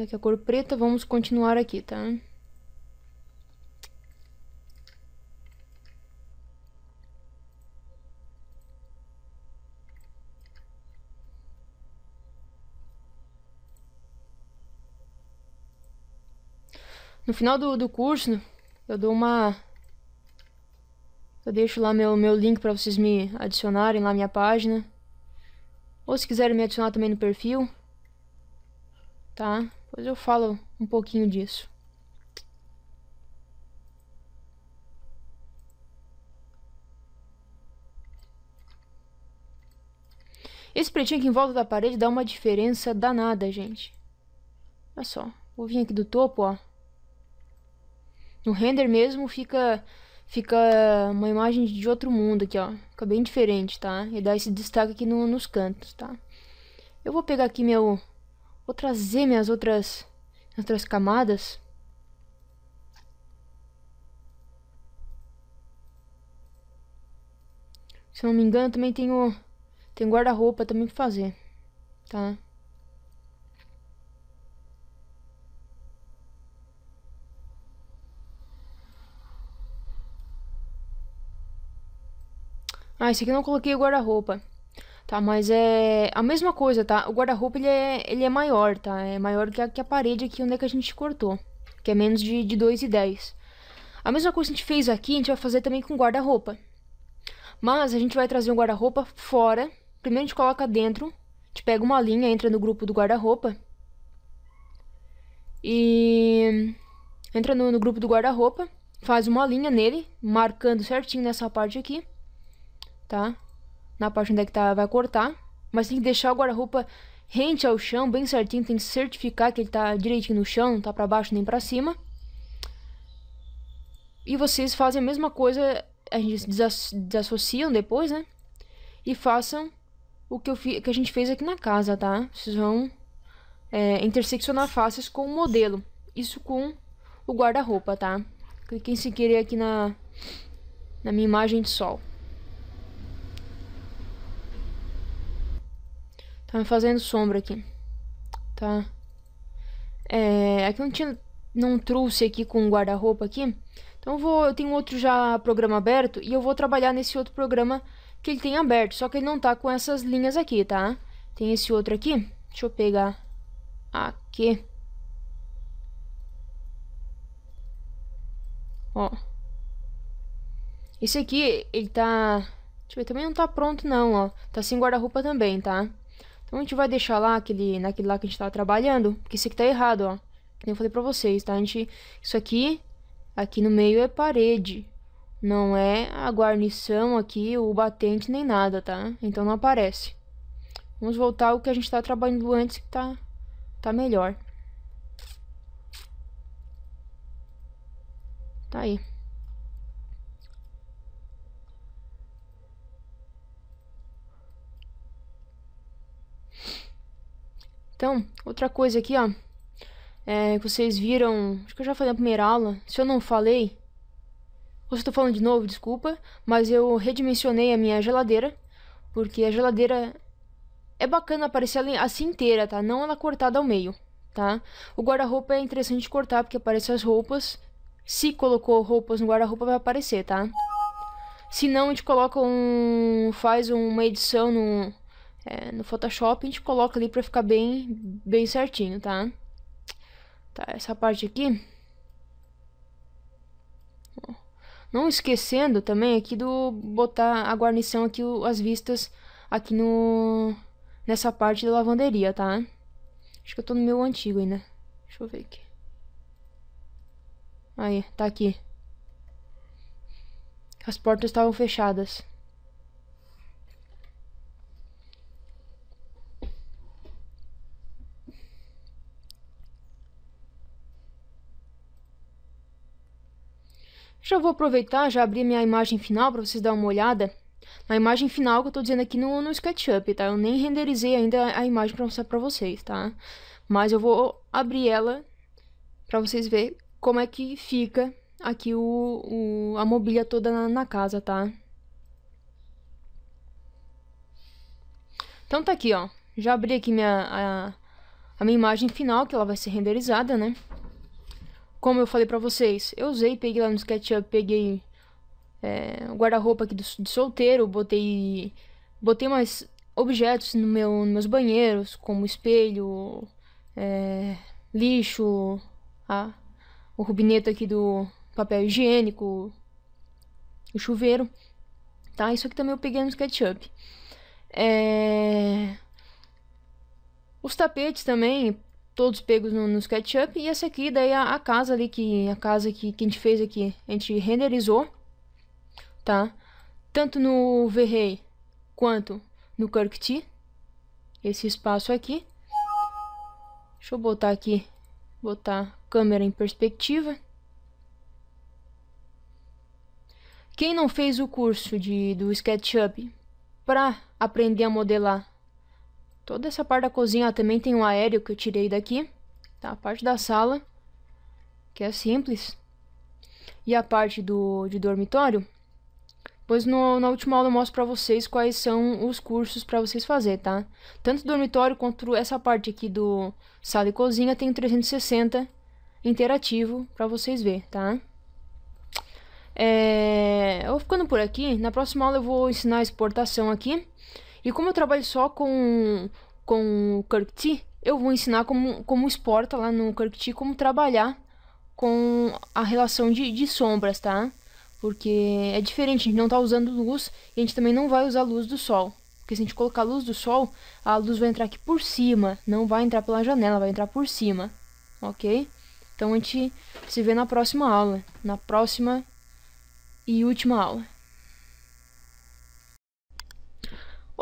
Aqui a cor preta, vamos continuar aqui, tá? No final do, do curso, eu dou uma eu deixo lá meu, meu link para vocês me adicionarem lá minha página. Ou se quiserem me adicionar também no perfil. Tá? Depois eu falo um pouquinho disso. Esse pretinho aqui em volta da parede dá uma diferença danada, gente. Olha só. Vou vir aqui do topo, ó. No render mesmo fica fica uma imagem de outro mundo aqui, ó. Fica bem diferente, tá? E dá esse destaque aqui no, nos cantos, tá? Eu vou pegar aqui meu... Vou trazer minhas outras, outras camadas. Se não me engano, também tenho, tem guarda-roupa também pra fazer, tá? Ah, esse aqui eu não coloquei o guarda-roupa. Tá, mas é a mesma coisa, tá? O guarda-roupa ele é, ele é maior, tá? É maior que a, que a parede aqui onde é que a gente cortou. Que é menos de, de 2,10. A mesma coisa que a gente fez aqui, a gente vai fazer também com guarda-roupa. Mas a gente vai trazer um guarda-roupa fora. Primeiro a gente coloca dentro gente pega uma linha, entra no grupo do guarda-roupa. E entra no, no grupo do guarda-roupa, faz uma linha nele, marcando certinho nessa parte aqui, tá? Na parte onde é que tá, vai cortar. Mas tem que deixar o guarda-roupa rente ao chão, bem certinho, tem que certificar que ele tá direitinho no chão, não tá para baixo nem para cima. E vocês fazem a mesma coisa, a gente desassociam depois, né? E façam o que, eu fi, que a gente fez aqui na casa, tá? Vocês vão é, interseccionar faces com o modelo. Isso com o guarda-roupa, tá? Cliquem sem querer aqui na, na minha imagem de sol. Tá me fazendo sombra aqui. Tá? É, aqui não tinha... Não trouxe aqui com guarda-roupa aqui. Então eu vou... Eu tenho outro já programa aberto. E eu vou trabalhar nesse outro programa que ele tem aberto. Só que ele não tá com essas linhas aqui, tá? Tem esse outro aqui. Deixa eu pegar aqui. Ó. Esse aqui, ele tá... Deixa eu ver, também não tá pronto não, ó. Tá sem guarda-roupa também, tá? Então a gente vai deixar lá aquele, naquele lá que a gente tava trabalhando, porque isso aqui tá errado, ó. Que nem eu falei pra vocês, tá? A gente, isso aqui, aqui no meio é parede. Não é a guarnição aqui, o batente, nem nada, tá? Então não aparece. Vamos voltar ao que a gente tá trabalhando antes, que tá, tá melhor. Tá aí. Então, outra coisa aqui, ó. É, que vocês viram. Acho que eu já falei na primeira aula. Se eu não falei. Ou se eu tô falando de novo, desculpa. Mas eu redimensionei a minha geladeira. Porque a geladeira é bacana aparecer assim inteira, tá? Não ela cortada ao meio, tá? O guarda-roupa é interessante cortar porque aparece as roupas. Se colocou roupas no guarda-roupa vai aparecer, tá? Se não, a gente coloca um... faz uma edição no, é, no Photoshop, a gente coloca ali pra ficar bem, bem certinho, tá? Tá, essa parte aqui. Não esquecendo também aqui do botar a guarnição aqui, as vistas aqui no... Nessa parte da lavanderia, tá? Acho que eu tô no meu antigo ainda. Deixa eu ver aqui. Aí, tá aqui. As portas estavam fechadas. Já vou aproveitar, já abri minha imagem final para vocês darem uma olhada. Na imagem final que eu tô dizendo aqui no, no SketchUp, tá? Eu nem renderizei ainda a imagem para mostrar para vocês, tá? Mas eu vou abrir ela para vocês verem como é que fica aqui o, o a mobília toda na, na, casa, tá? Então tá aqui, ó. Já abri aqui minha, a, a minha imagem final, que ela vai ser renderizada, né? Como eu falei pra vocês, eu usei, peguei lá no SketchUp, peguei é, o guarda-roupa aqui do, de solteiro, botei, botei mais objetos no meu, nos meus banheiros, como espelho, é, lixo, a, o rubineto aqui do papel higiênico, o chuveiro, tá? Isso aqui também eu peguei no SketchUp. É... Os tapetes também, todos pegos no, no SketchUp. E essa aqui, daí a, a, casa ali, que a casa que, que a gente fez aqui, a gente renderizou, tá? Tanto no V-Ray quanto no KirkT. Esse espaço aqui. Deixa eu botar aqui, botar câmera em perspectiva. Quem não fez o curso de, do SketchUp para aprender a modelar Toda essa parte da cozinha também tem um aéreo que eu tirei daqui. Tá? A parte da sala, que é simples. E a parte do, de dormitório. Pois no, na última aula eu mostro pra vocês quais são os cursos para vocês fazer, tá? Tanto dormitório quanto essa parte aqui do sala e cozinha tem 360 interativo para vocês ver, tá? É, eu vou ficando por aqui. Na próxima aula eu vou ensinar a exportação aqui. E como eu trabalho só com, com o KirkT, eu vou ensinar como, como exporta lá no KirkT, como trabalhar com a relação de, de sombras, tá? Porque é diferente, a gente não tá usando luz e a gente também não vai usar luz do sol, porque se a gente colocar a luz do sol, a luz vai entrar aqui por cima, não vai entrar pela janela, vai entrar por cima, ok? Então a gente se vê na próxima aula, na próxima e última aula.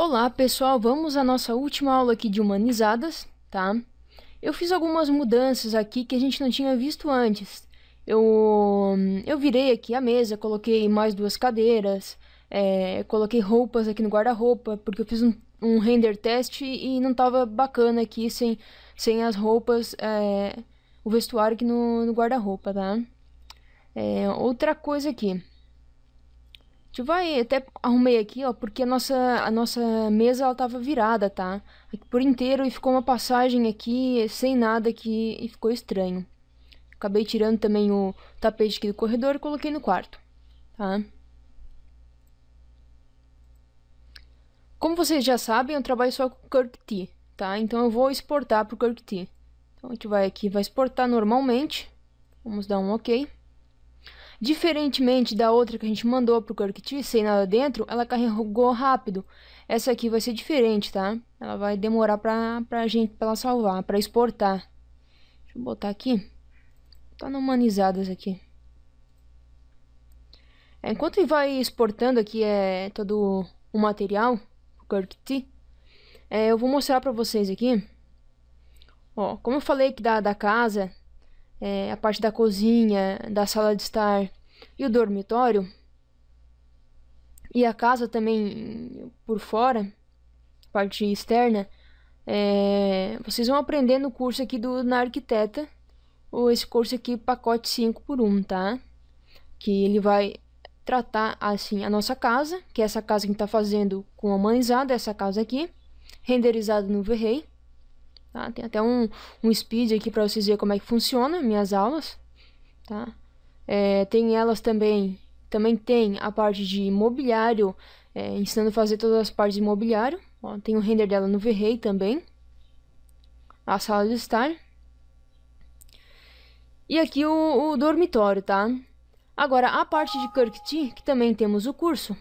Olá pessoal, vamos à nossa última aula aqui de humanizadas, tá? Eu fiz algumas mudanças aqui que a gente não tinha visto antes. Eu, eu virei aqui a mesa, coloquei mais duas cadeiras, é, coloquei roupas aqui no guarda-roupa, porque eu fiz um, um render teste e não tava bacana aqui sem, sem as roupas, é, o vestuário aqui no, no guarda-roupa, tá? É, outra coisa aqui gente vai até arrumei aqui, ó, porque a nossa a nossa mesa ela tava virada, tá? Por inteiro e ficou uma passagem aqui sem nada aqui e ficou estranho. Acabei tirando também o tapete aqui do corredor e coloquei no quarto, tá? Como vocês já sabem, eu trabalho só com CurveT, tá? Então eu vou exportar pro CurveT. Então a gente vai aqui, vai exportar normalmente. Vamos dar um OK. Diferentemente da outra que a gente mandou pro CorkT sem nada dentro, ela carregou rápido. Essa aqui vai ser diferente, tá? Ela vai demorar pra, pra gente, pra ela salvar, pra exportar. Deixa eu botar aqui. Tá no humanizadas aqui. É, enquanto vai exportando aqui é, todo o material, o CorkT, é, eu vou mostrar pra vocês aqui. Ó, como eu falei que da, da casa, é, a parte da cozinha, da sala de estar e o dormitório e a casa também por fora, parte externa, é, vocês vão aprender no curso aqui do na arquiteta, ou esse curso aqui pacote 5 por 1, tá? Que ele vai tratar assim a nossa casa, que é essa casa que está fazendo com a humanizada, essa casa aqui, renderizada no V-Ray. Tá? Tem até um, um speed aqui para vocês verem como é que funciona minhas aulas, tá? É, tem elas também, também tem a parte de imobiliário, é, ensinando a fazer todas as partes de imobiliário. Ó, tem o render dela no V-Ray também, a sala de estar. E aqui o, o dormitório, tá? Agora, a parte de CurveT, que também temos o curso,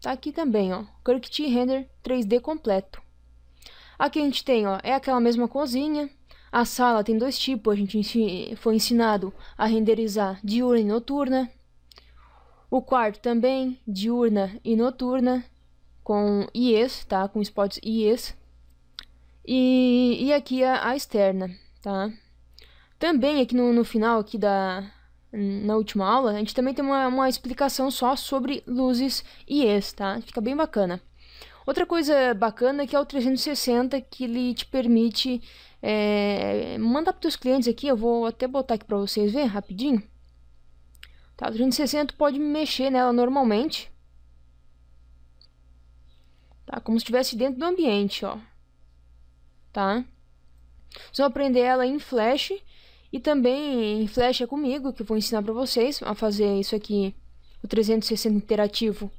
tá aqui também, ó. CurveT Render 3D completo. Aqui a gente tem, ó, é aquela mesma cozinha. A sala tem dois tipos, a gente foi ensinado a renderizar diurna e noturna. O quarto também, diurna e noturna, com IEs, tá? Com spots IEs. E, e aqui a, a externa, tá? Também aqui no, no final aqui da, na última aula, a gente também tem uma, uma explicação só sobre luzes IEs, tá? Fica bem bacana. Outra coisa bacana é que é o 360 que ele te permite é, mandar para os clientes aqui. Eu vou até botar aqui para vocês verem rapidinho. Tá, o 360 pode mexer nela normalmente. Tá, como se estivesse dentro do ambiente, ó. Tá? Vocês vão aprender ela em Flash e também em Flash é comigo, que eu vou ensinar para vocês a fazer isso aqui, o 360 interativo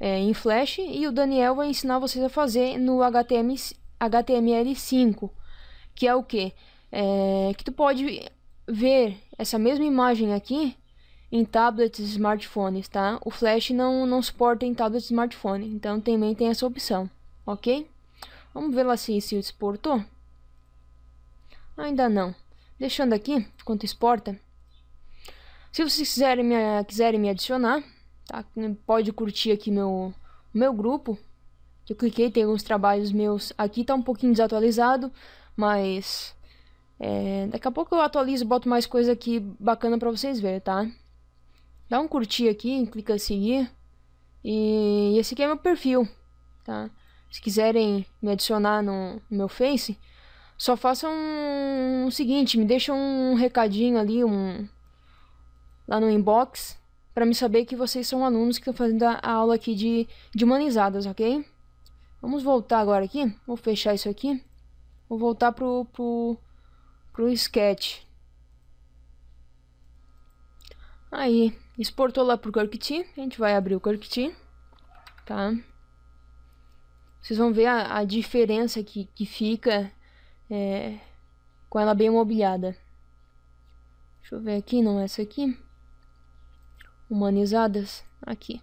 é, em Flash e o Daniel vai ensinar vocês a fazer no HTML, HTML5, que é o que? É, que tu pode ver essa mesma imagem aqui em tablets e smartphones, tá? O Flash não, não suporta em tablets e smartphone, então também tem essa opção, ok? Vamos ver lá se, se exportou. Ainda não. Deixando aqui, enquanto exporta. Se vocês quiserem me, quiserem me adicionar, tá? Pode curtir aqui meu, meu grupo. Eu cliquei, tem alguns trabalhos meus. Aqui tá um pouquinho desatualizado, mas é, daqui a pouco eu atualizo e boto mais coisa aqui bacana pra vocês verem, tá? Dá um curtir aqui, clica em seguir. E esse aqui é meu perfil, tá? Se quiserem me adicionar no, no meu Face, só façam um, o seguinte, me deixam um recadinho ali, um lá no inbox, para me saber que vocês são alunos que estão fazendo a aula aqui de, de humanizadas, ok? Vamos voltar agora aqui. Vou fechar isso aqui. Vou voltar pro, pro, pro sketch. Aí, exportou lá pro CorkT. A gente vai abrir o CorkT. Tá? Vocês vão ver a, a diferença que, que fica é, com ela bem mobiliada. Deixa eu ver aqui, não é essa aqui humanizadas aqui.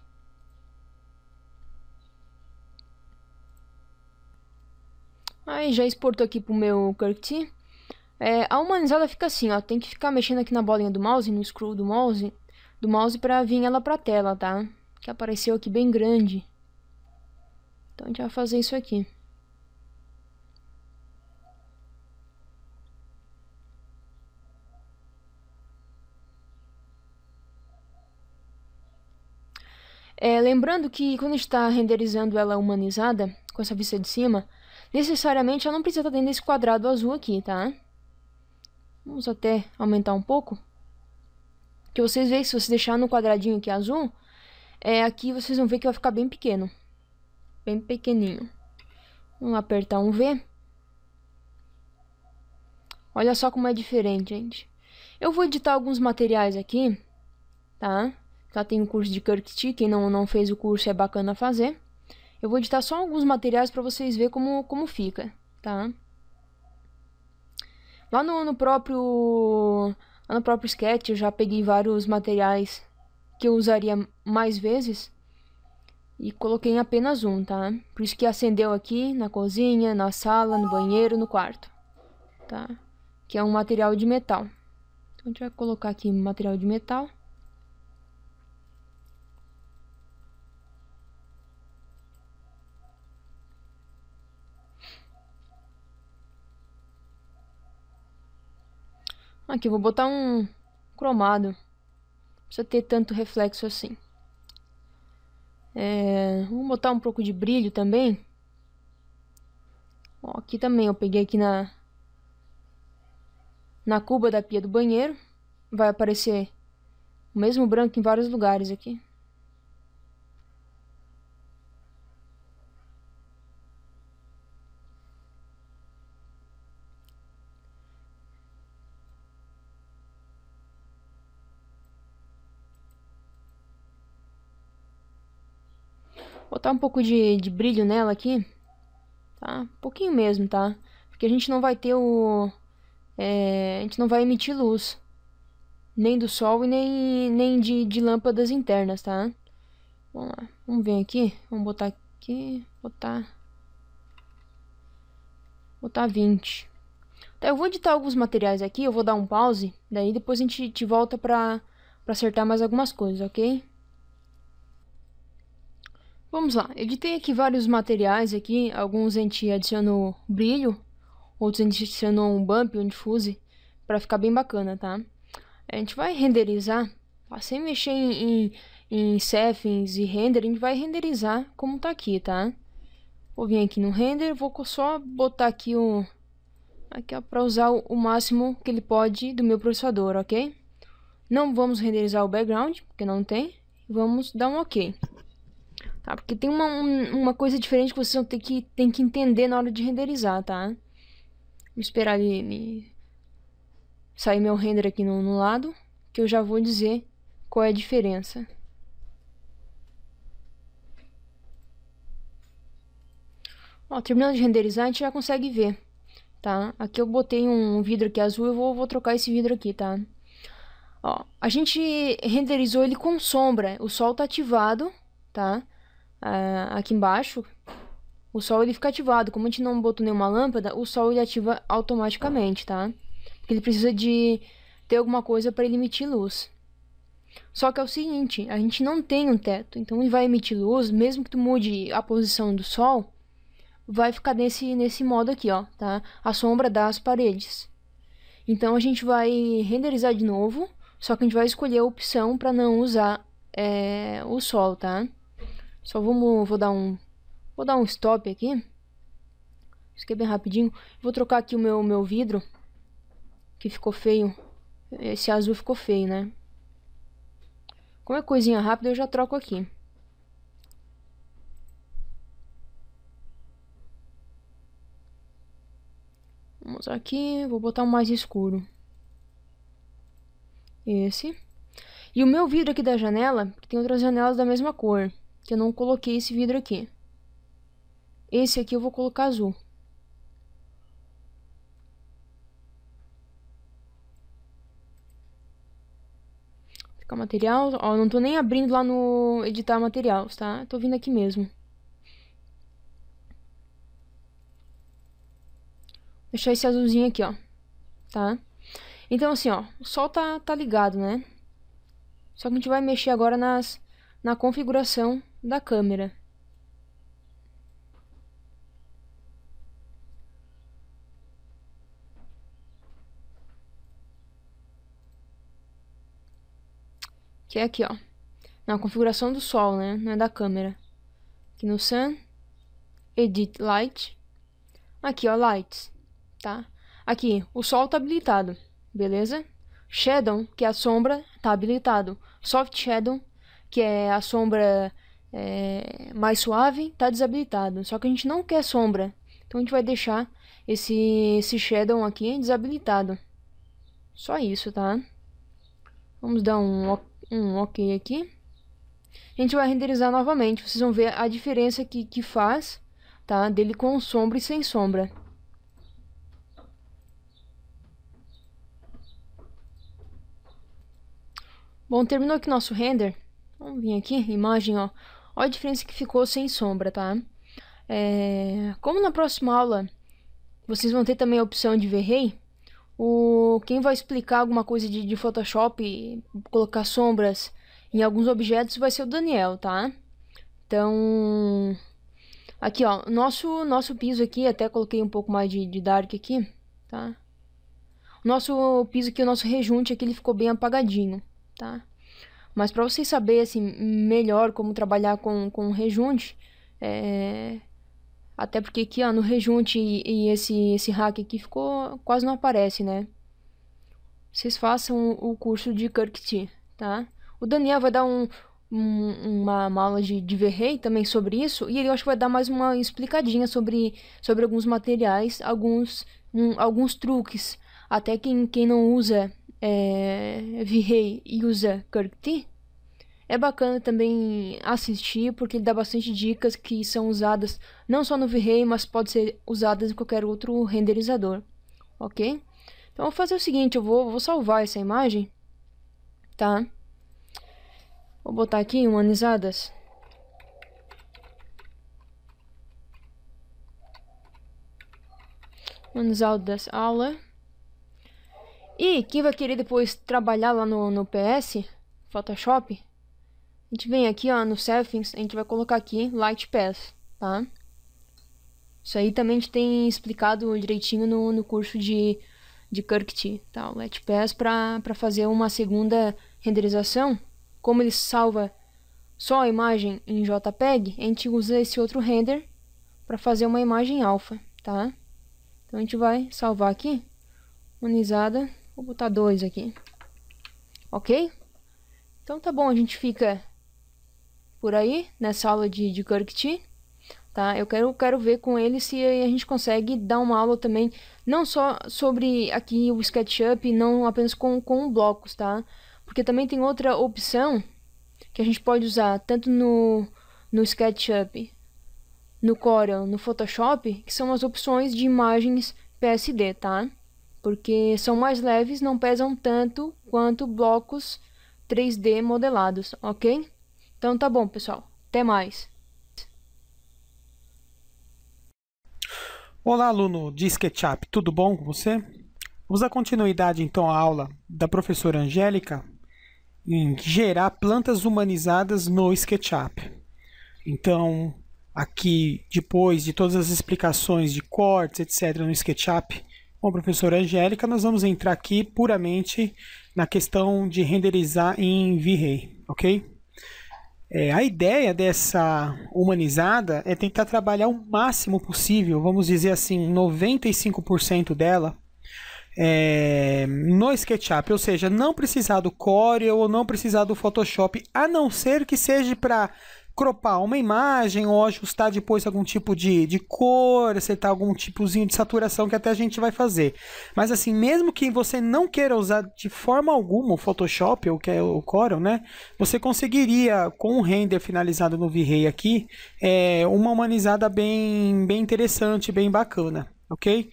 Aí já exportou aqui pro meu Kirk é, a humanizada fica assim, ó. Tem que ficar mexendo aqui na bolinha do mouse, no scroll do mouse, do mouse pra vir ela pra tela, tá? Que apareceu aqui bem grande. Então a gente vai fazer isso aqui. É, lembrando que quando está renderizando ela humanizada, com essa vista de cima, necessariamente ela não precisa estar dentro desse quadrado azul aqui, tá? Vamos até aumentar um pouco. Que vocês veem, se você deixar no quadradinho aqui azul, é, aqui vocês vão ver que vai ficar bem pequeno. Bem pequenininho. Vamos apertar um V. Olha só como é diferente, gente. Eu vou editar alguns materiais aqui, tá? Lá tem o curso de Kirkti, quem não, não fez o curso é bacana fazer. Eu vou editar só alguns materiais para vocês verem como, como fica, tá? Lá no, no próprio lá no próprio sketch eu já peguei vários materiais que eu usaria mais vezes e coloquei em apenas um, tá? Por isso que acendeu aqui na cozinha, na sala, no banheiro, no quarto, tá? Que é um material de metal. Então a gente vai colocar aqui material de metal. Aqui, vou botar um cromado. Não precisa ter tanto reflexo assim. É, botar um pouco de brilho também. Ó, aqui também eu peguei aqui na na cuba da pia do banheiro. Vai aparecer o mesmo branco em vários lugares aqui. Botar um pouco de, de brilho nela aqui. Tá? Um pouquinho mesmo, tá? Porque a gente não vai ter o... É, a gente não vai emitir luz. Nem do sol e nem, nem de, de lâmpadas internas, tá? Vamos lá. Vamos ver aqui. Vamos botar aqui. Botar... Botar 20. Tá, eu vou editar alguns materiais aqui. Eu vou dar um pause. Daí depois a gente te volta pra, pra acertar mais algumas coisas, ok? Vamos lá, editei aqui vários materiais aqui, alguns a gente adicionou brilho, outros a gente adicionou um bump, um diffuse, para ficar bem bacana, tá? A gente vai renderizar, tá? sem mexer em, em, em e render, a gente vai renderizar como tá aqui, tá? Vou vir aqui no render, vou só botar aqui o... Aqui ó, para usar o, o máximo que ele pode do meu processador, ok? Não vamos renderizar o background, porque não tem. Vamos dar um ok. Tá? Porque tem uma, uma coisa diferente que vocês vão ter que, tem que entender na hora de renderizar, tá? Vou esperar ele, ele sair meu render aqui no, no lado, que eu já vou dizer qual é a diferença. Ó, terminando de renderizar, a gente já consegue ver, tá? Aqui eu botei um vidro aqui azul, eu vou, vou trocar esse vidro aqui, tá? Ó, a gente renderizou ele com sombra, o sol tá ativado, tá? Uh, aqui embaixo, o sol ele fica ativado. Como a gente não botou nenhuma lâmpada, o sol ele ativa automaticamente, tá? Porque ele precisa de ter alguma coisa para ele emitir luz. Só que é o seguinte, a gente não tem um teto, então ele vai emitir luz, mesmo que tu mude a posição do sol, vai ficar nesse, nesse modo aqui, ó, tá? A sombra das paredes. Então a gente vai renderizar de novo, só que a gente vai escolher a opção para não usar é, o sol, tá? Só vamos, vou dar um, vou dar um stop aqui. Isso aqui é bem rapidinho. Vou trocar aqui o meu, meu vidro, que ficou feio. Esse azul ficou feio, né? Como é coisinha rápida, eu já troco aqui. Vamos aqui, vou botar um mais escuro. Esse. E o meu vidro aqui da janela, que tem outras janelas da mesma cor que eu não coloquei esse vidro aqui. Esse aqui eu vou colocar azul. Ficar material, ó, não tô nem abrindo lá no editar materiais, tá? Tô vindo aqui mesmo. deixar esse azulzinho aqui, ó. Tá? Então, assim, ó, o sol tá, tá ligado, né? Só que a gente vai mexer agora nas, na configuração da câmera. Que é aqui, ó. Na configuração do sol, né? Não é da câmera. Aqui no Sun. Edit Light. Aqui, ó, Lights. Tá? Aqui, o sol tá habilitado. Beleza? Shadow, que é a sombra, tá habilitado. Soft Shadow, que é a sombra é, mais suave, tá desabilitado. Só que a gente não quer sombra. Então a gente vai deixar esse, esse Shadow aqui desabilitado. Só isso, tá? Vamos dar um, um OK aqui. A gente vai renderizar novamente. Vocês vão ver a diferença que, que faz, tá? Dele com sombra e sem sombra. Bom, terminou aqui nosso render. Vamos vir aqui, imagem, ó. Olha a diferença que ficou sem sombra, tá? É... Como na próxima aula vocês vão ter também a opção de V-Ray, o... quem vai explicar alguma coisa de, de Photoshop, colocar sombras em alguns objetos vai ser o Daniel, tá? Então, aqui ó, nosso, nosso piso aqui, até coloquei um pouco mais de, de dark aqui, tá? Nosso piso aqui, o nosso rejunte aqui, ele ficou bem apagadinho tá? Mas para vocês saberem assim, melhor como trabalhar com, com rejunte, é... até porque aqui ó, no rejunte e, e, esse, esse hack aqui ficou quase não aparece, né? Vocês façam o curso de Kirk tá? O Daniel vai dar um, um, uma, uma, aula de, de V-Ray também sobre isso, e ele acho que vai dar mais uma explicadinha sobre, sobre alguns materiais, alguns, um, alguns truques. Até quem, quem não usa é, V-Ray e usa Kirk é bacana também assistir porque ele dá bastante dicas que são usadas não só no V-Ray, mas pode ser usadas em qualquer outro renderizador, ok? Então vou fazer o seguinte, eu vou, vou salvar essa imagem, tá? Vou botar aqui humanizadas. Humanizadas aula. E quem vai querer depois trabalhar lá no, no PS, Photoshop, a gente vem aqui ó, no Settings, a gente vai colocar aqui Light Path, tá? Isso aí também a gente tem explicado direitinho no, no curso de, de Kirkt, tá? O Light Path para fazer uma segunda renderização, como ele salva só a imagem em JPEG, a gente usa esse outro render para fazer uma imagem alfa, tá? Então a gente vai salvar aqui, unizada Vou botar dois aqui. Ok? Então tá bom, a gente fica por aí, nessa aula de, de Kirk tá? Eu quero, quero ver com ele se a gente consegue dar uma aula também, não só sobre aqui o SketchUp, não apenas com, com blocos, tá? Porque também tem outra opção que a gente pode usar tanto no, no SketchUp, no Corel, no Photoshop, que são as opções de imagens PSD, tá? Porque são mais leves, não pesam tanto quanto blocos 3D modelados, ok? Então tá bom, pessoal. Até mais. Olá, aluno de SketchUp, tudo bom com você? Vamos dar continuidade então à aula da professora Angélica em gerar plantas humanizadas no SketchUp. Então, aqui, depois de todas as explicações de cortes, etc., no SketchUp, com a professora Angélica, nós vamos entrar aqui puramente na questão de renderizar em V-Ray, ok? É, a ideia dessa humanizada é tentar trabalhar o máximo possível, vamos dizer assim, 95% dela, é, no SketchUp, ou seja, não precisar do Corel ou não precisar do Photoshop, a não ser que seja para cropar uma imagem ou ajustar depois algum tipo de, de cor, acertar algum tipozinho de saturação que até a gente vai fazer. Mas assim, mesmo que você não queira usar de forma alguma o Photoshop ou que é o Corel, né? Você conseguiria com o render finalizado no V-Ray aqui, é, uma humanizada bem, bem interessante, bem bacana, ok?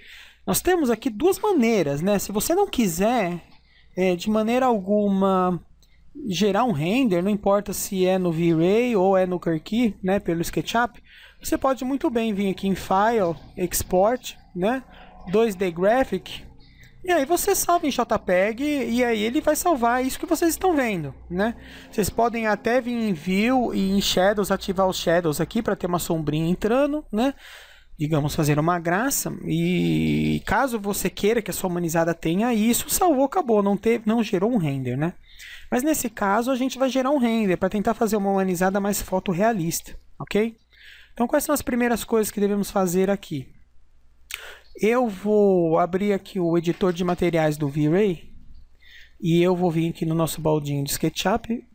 Nós temos aqui duas maneiras, né? Se você não quiser é, de maneira alguma gerar um render, não importa se é no V-Ray ou é no Kirky, né, pelo SketchUp, você pode muito bem vir aqui em File, Export, né, 2D Graphic, e aí você salva em JPEG e aí ele vai salvar isso que vocês estão vendo, né? Vocês podem até vir em View e em Shadows, ativar os Shadows aqui para ter uma sombrinha entrando, né? Digamos, fazer uma graça. E caso você queira que a sua humanizada tenha isso, salvou, acabou, não, teve, não gerou um render, né? Mas nesse caso a gente vai gerar um render para tentar fazer uma humanizada mais fotorrealista, ok? Então quais são as primeiras coisas que devemos fazer aqui? Eu vou abrir aqui o editor de materiais do V-Ray e eu vou vir aqui no nosso baldinho de SketchUp.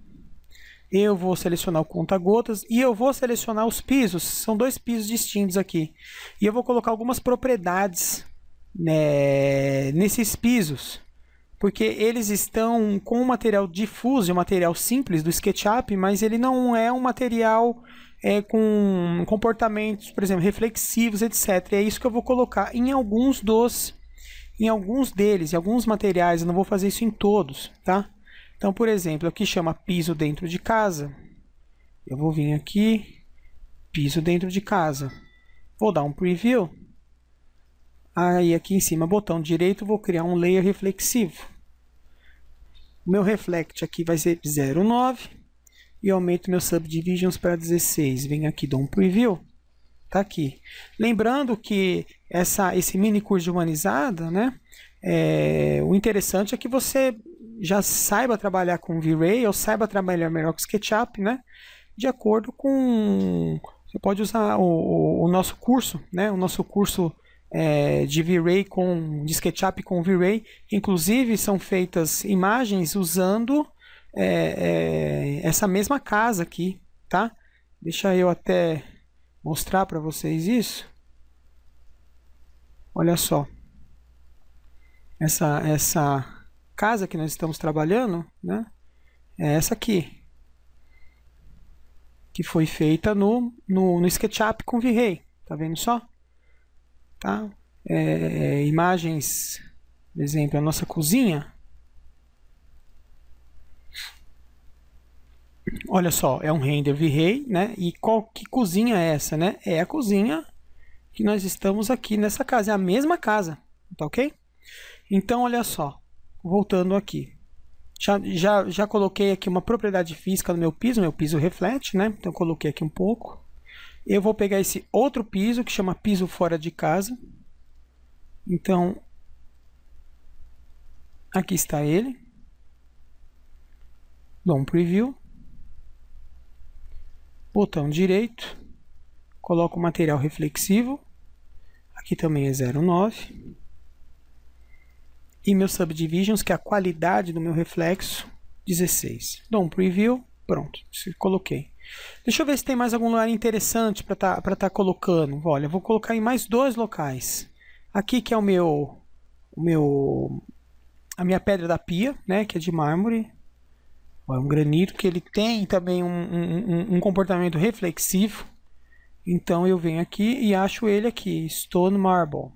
Eu vou selecionar o conta-gotas e eu vou selecionar os pisos. São dois pisos distintos aqui. E eu vou colocar algumas propriedades né, nesses pisos. Porque eles estão com um material difuso, um material simples do SketchUp, mas ele não é um material é, com comportamentos, por exemplo, reflexivos, etc. E é isso que eu vou colocar em alguns dos, em alguns deles, em alguns materiais. Eu não vou fazer isso em todos, tá? Então, por exemplo, aqui chama piso dentro de casa. Eu vou vir aqui, piso dentro de casa. Vou dar um preview. Aí aqui em cima, botão direito, vou criar um layer reflexivo. O meu reflect aqui vai ser 0,9 e aumento meu subdivisions para 16. Venho aqui, dou um preview. Tá aqui. Lembrando que essa, esse mini curso de humanizada, né? É, o interessante é que você já saiba trabalhar com V-Ray ou saiba trabalhar melhor com SketchUp, né? De acordo com... Você pode usar o, o nosso curso, né? O nosso curso é, de V-Ray com... de SketchUp com V-Ray. Inclusive, são feitas imagens usando é, é, essa mesma casa aqui, tá? Deixa eu até mostrar para vocês isso. Olha só. Essa, essa casa que nós estamos trabalhando, né? É essa aqui. Que foi feita no, no, no SketchUp com V-Ray. Tá vendo só? Tá? É, imagens, por exemplo, a nossa cozinha. Olha só, é um render V-Ray, né? E qual que cozinha é essa, né? É a cozinha que nós estamos aqui nessa casa, é a mesma casa, tá ok? Então, olha só, voltando aqui. Já, já, já coloquei aqui uma propriedade física no meu piso, meu piso reflete, né? Então, coloquei aqui um pouco. Eu vou pegar esse outro piso, que chama piso fora de casa. Então, aqui está ele. Dou um preview botão direito, coloco o material reflexivo, aqui também é 0,9, e meu subdivisions, que é a qualidade do meu reflexo, 16. Dou um preview, pronto, coloquei. Deixa eu ver se tem mais algum lugar interessante para estar tá, tá colocando. Olha, vou colocar em mais dois locais. Aqui que é o meu, o meu, a minha pedra da pia, né, que é de mármore. É um granito que ele tem também um, um, um, comportamento reflexivo. Então eu venho aqui e acho ele aqui, Stone Marble.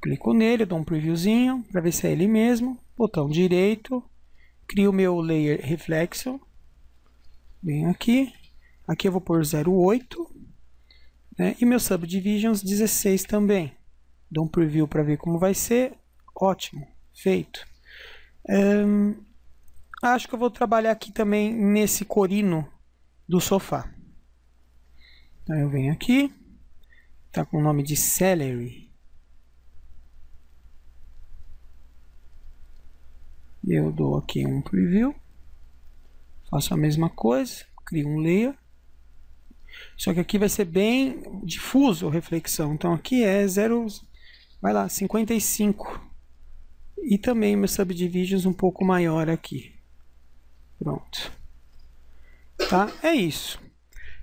Clico nele, dou um previewzinho para ver se é ele mesmo. Botão direito, crio o meu layer reflexo. Venho aqui, aqui eu vou pôr 0,8. Né? E meu subdivisions 16 também. Dou um preview para ver como vai ser. Ótimo, feito. Acho que eu vou trabalhar aqui também nesse corino do sofá. Então eu venho aqui, tá com o nome de celery. Eu dou aqui um preview. Faço a mesma coisa, crio um layer. Só que aqui vai ser bem difuso a reflexão. Então aqui é 0, vai lá, 55. E também meu subdivisions um pouco maior aqui. Pronto. Tá? É isso.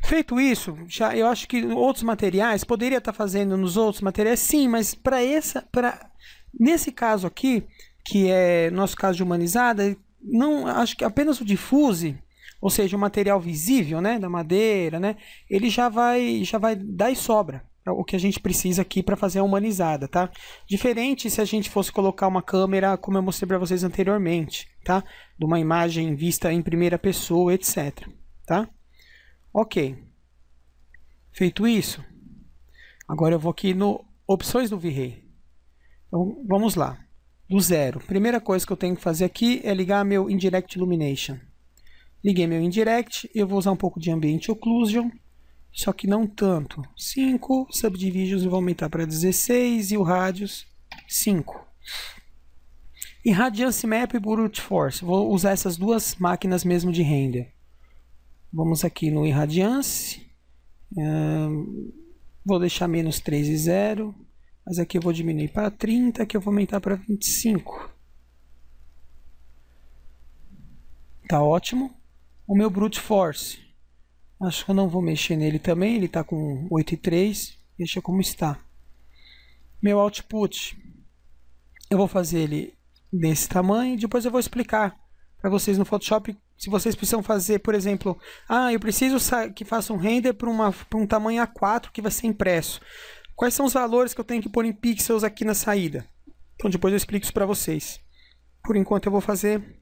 Feito isso, já eu acho que outros materiais poderia estar fazendo nos outros materiais, sim, mas para essa, para nesse caso aqui, que é nosso caso de humanizada, não acho que apenas o diffuse, ou seja, o material visível, né, da madeira, né, ele já vai já vai dar e sobra o que a gente precisa aqui para fazer a humanizada, tá? Diferente se a gente fosse colocar uma câmera, como eu mostrei para vocês anteriormente, tá? De uma imagem vista em primeira pessoa, etc, tá? Ok. Feito isso, agora eu vou aqui no opções do V-Ray. Então, vamos lá. Do zero. Primeira coisa que eu tenho que fazer aqui é ligar meu Indirect Illumination. Liguei meu Indirect, eu vou usar um pouco de Ambient Occlusion, só que não tanto. 5, Subdivisions eu vou aumentar para 16 e o Radius 5. E Radiance Map e Brute Force, vou usar essas duas máquinas mesmo de render. Vamos aqui no Irradiance, vou deixar menos 3 e 0. Mas aqui eu vou diminuir para 30, que eu vou aumentar para 25. Tá ótimo. O meu Brute Force. Acho que eu não vou mexer nele também. Ele está com 8,3. Deixa como está. Meu output. Eu vou fazer ele desse tamanho. Depois eu vou explicar para vocês no Photoshop se vocês precisam fazer, por exemplo, ah, eu preciso que faça um render para um tamanho A4 que vai ser impresso. Quais são os valores que eu tenho que pôr em pixels aqui na saída? Então depois eu explico isso para vocês. Por enquanto eu vou fazer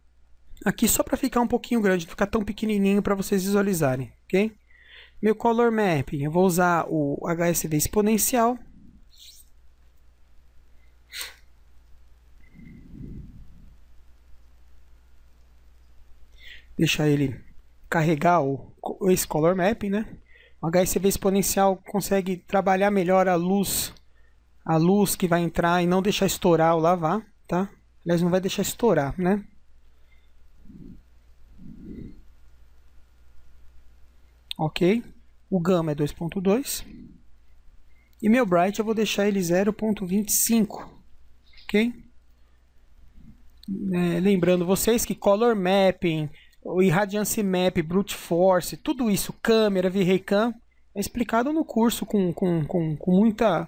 aqui só para ficar um pouquinho grande, não ficar tão pequenininho para vocês visualizarem, ok? Meu color mapping, eu vou usar o HSV exponencial. Deixar ele carregar o, esse color mapping, né? O HSV exponencial consegue trabalhar melhor a luz, a luz que vai entrar e não deixar estourar o lavar, tá? Aliás, não vai deixar estourar, né? Ok. O gama é 2.2. E meu bright eu vou deixar ele 0.25, ok? É, lembrando vocês que color mapping, o Irradiance Map, Brute Force, tudo isso, câmera, V-Ray Cam, é explicado no curso com, com, com, com muita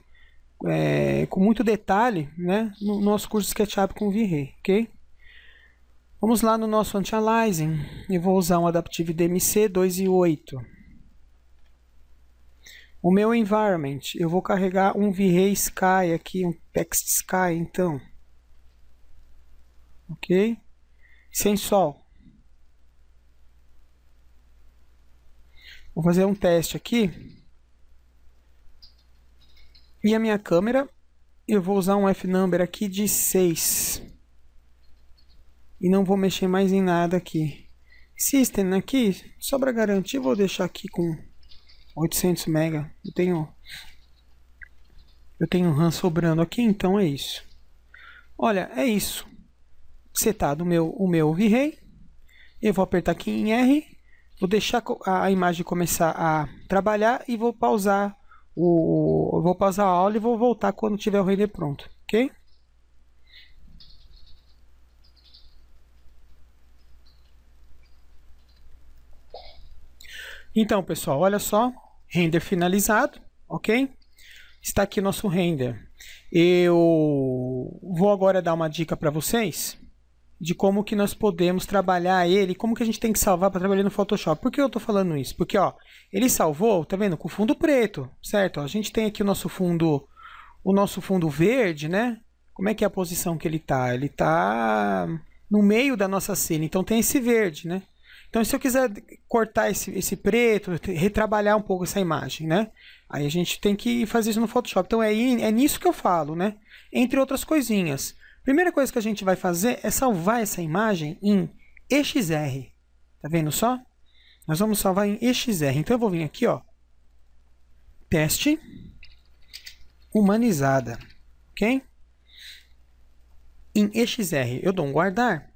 é, com muito detalhe, né, no nosso curso SketchUp com V-Ray, ok? Vamos lá no nosso Anti-Aliasing. Eu vou usar um Adaptive DMC 2 e 8. O meu Environment, eu vou carregar um V-Ray Sky aqui, um Text Sky, então. Ok? Sem sol. Vou fazer um teste aqui. E a minha câmera, eu vou usar um F-number aqui de 6. E não vou mexer mais em nada aqui. System aqui, só para garantir, vou deixar aqui com 800 MB. Eu tenho eu tenho RAM sobrando aqui, então é isso. Olha, é isso. Setado o meu, o meu V-Ray. Eu vou apertar aqui em R Vou deixar a imagem começar a trabalhar e vou pausar o vou pausar a aula e vou voltar quando tiver o render pronto, ok? Então, pessoal, olha só, render finalizado, ok? Está aqui nosso render. Eu vou agora dar uma dica para vocês de como que nós podemos trabalhar ele, como que a gente tem que salvar para trabalhar no Photoshop. Por que eu estou falando isso? Porque ó, ele salvou, tá vendo, com fundo preto, certo? a gente tem aqui o nosso fundo, o nosso fundo verde, né? Como é que é a posição que ele está? Ele está no meio da nossa cena, então tem esse verde, né? Então, se eu quiser cortar esse, esse preto, retrabalhar um pouco essa imagem, né? Aí a gente tem que fazer isso no Photoshop. Então, é, é nisso que eu falo, né? Entre outras coisinhas. Primeira coisa que a gente vai fazer é salvar essa imagem em EXR. Tá vendo só? Nós vamos salvar em EXR. Então eu vou vir aqui, ó. Teste humanizada, ok? Em EXR eu dou um guardar.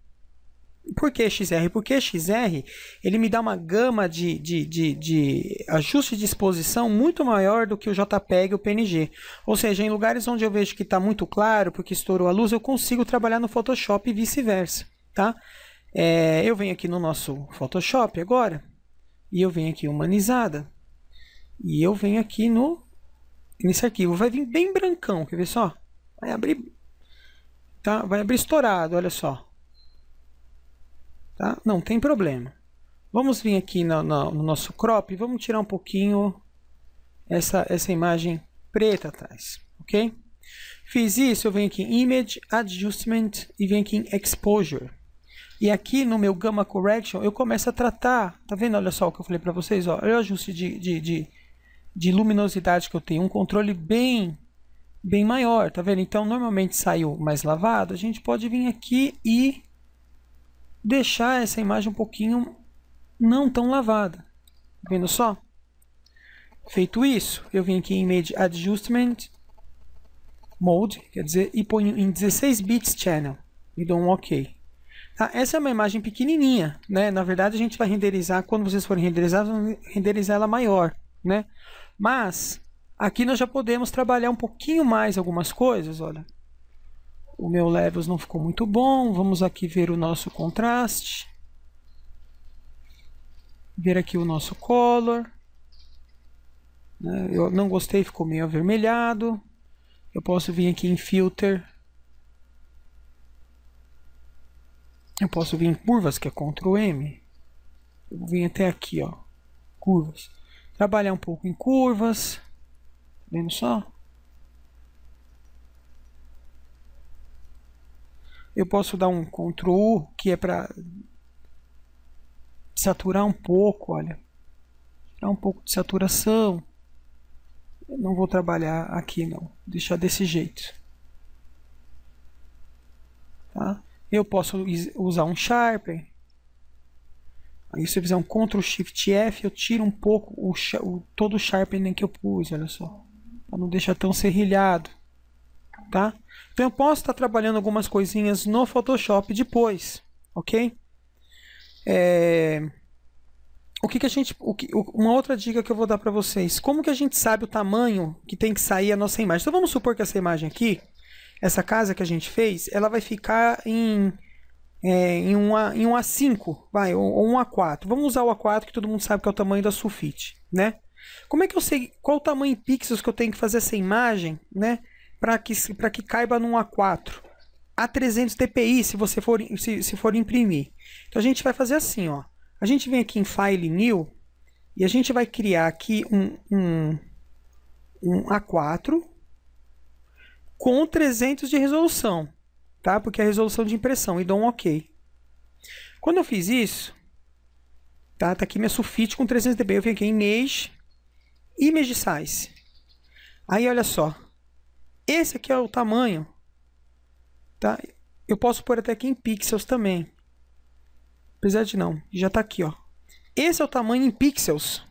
Por que XR? Porque XR ele me dá uma gama de, de, de, de, ajuste de exposição muito maior do que o JPEG e o PNG. Ou seja, em lugares onde eu vejo que está muito claro, porque estourou a luz, eu consigo trabalhar no Photoshop e vice-versa. Tá? É, eu venho aqui no nosso Photoshop agora, e eu venho aqui humanizada, e eu venho aqui no nesse arquivo. Vai vir bem brancão, quer ver só? Vai abrir, tá? vai abrir estourado, olha só. Tá? Não tem problema. Vamos vir aqui no, no, no nosso crop e vamos tirar um pouquinho essa, essa imagem preta atrás. Ok? Fiz isso, eu venho aqui em Image, Adjustment e venho aqui em Exposure. E aqui no meu Gamma Correction eu começo a tratar, tá vendo? Olha só o que eu falei para vocês, ó. olha o ajuste de, de, de, de luminosidade que eu tenho, um controle bem bem maior, tá vendo? Então, normalmente saiu mais lavado, a gente pode vir aqui e deixar essa imagem um pouquinho não tão lavada. Tá vendo só? Feito isso, eu venho aqui em Image Adjustment Mode, quer dizer, e ponho em 16 bits channel e dou um OK. Tá? Essa é uma imagem pequenininha, né? Na verdade, a gente vai renderizar, quando vocês forem renderizar, renderizar ela maior, né? Mas, aqui nós já podemos trabalhar um pouquinho mais algumas coisas, olha. O meu levels não ficou muito bom, vamos aqui ver o nosso contraste. Ver aqui o nosso color. Né? Eu não gostei, ficou meio avermelhado. Eu posso vir aqui em Filter. Eu posso vir em Curvas, que é Ctrl M. Eu vou vir até aqui, ó. Curvas. Trabalhar um pouco em curvas. Tá vendo só? Eu posso dar um Ctrl que é para saturar um pouco, olha. Tirar um pouco de saturação. Eu não vou trabalhar aqui não, deixar desse jeito. Tá? Eu posso usar um Sharpen. Aí se eu fizer um Ctrl Shift F, eu tiro um pouco o, o todo o Sharpening que eu pus, olha só. Para não deixar tão serrilhado. Tá? Então eu posso estar trabalhando algumas coisinhas no Photoshop depois, ok? É... O que, que a gente, o que, uma outra dica que eu vou dar para vocês. Como que a gente sabe o tamanho que tem que sair a nossa imagem? Então vamos supor que essa imagem aqui, essa casa que a gente fez, ela vai ficar em, é, em, um, A, em um A5, vai, ou, um A4. Vamos usar o A4 que todo mundo sabe que é o tamanho da sulfite, né? Como é que eu sei qual o tamanho em pixels que eu tenho que fazer essa imagem, né? Para que, que caiba num A4? A300 dpi, se você for, se, se for imprimir. Então a gente vai fazer assim, ó. A gente vem aqui em File New e a gente vai criar aqui um, um, um A4 com 300 de resolução, tá? Porque é a resolução de impressão e dou um OK. Quando eu fiz isso, tá? Tá aqui minha sulfite com 300 dB. Eu venho aqui em Image, Image Size. Aí olha só, esse aqui é o tamanho, tá? Eu posso pôr até aqui em pixels também. Apesar de não, já está aqui, ó. Esse é o tamanho em pixels.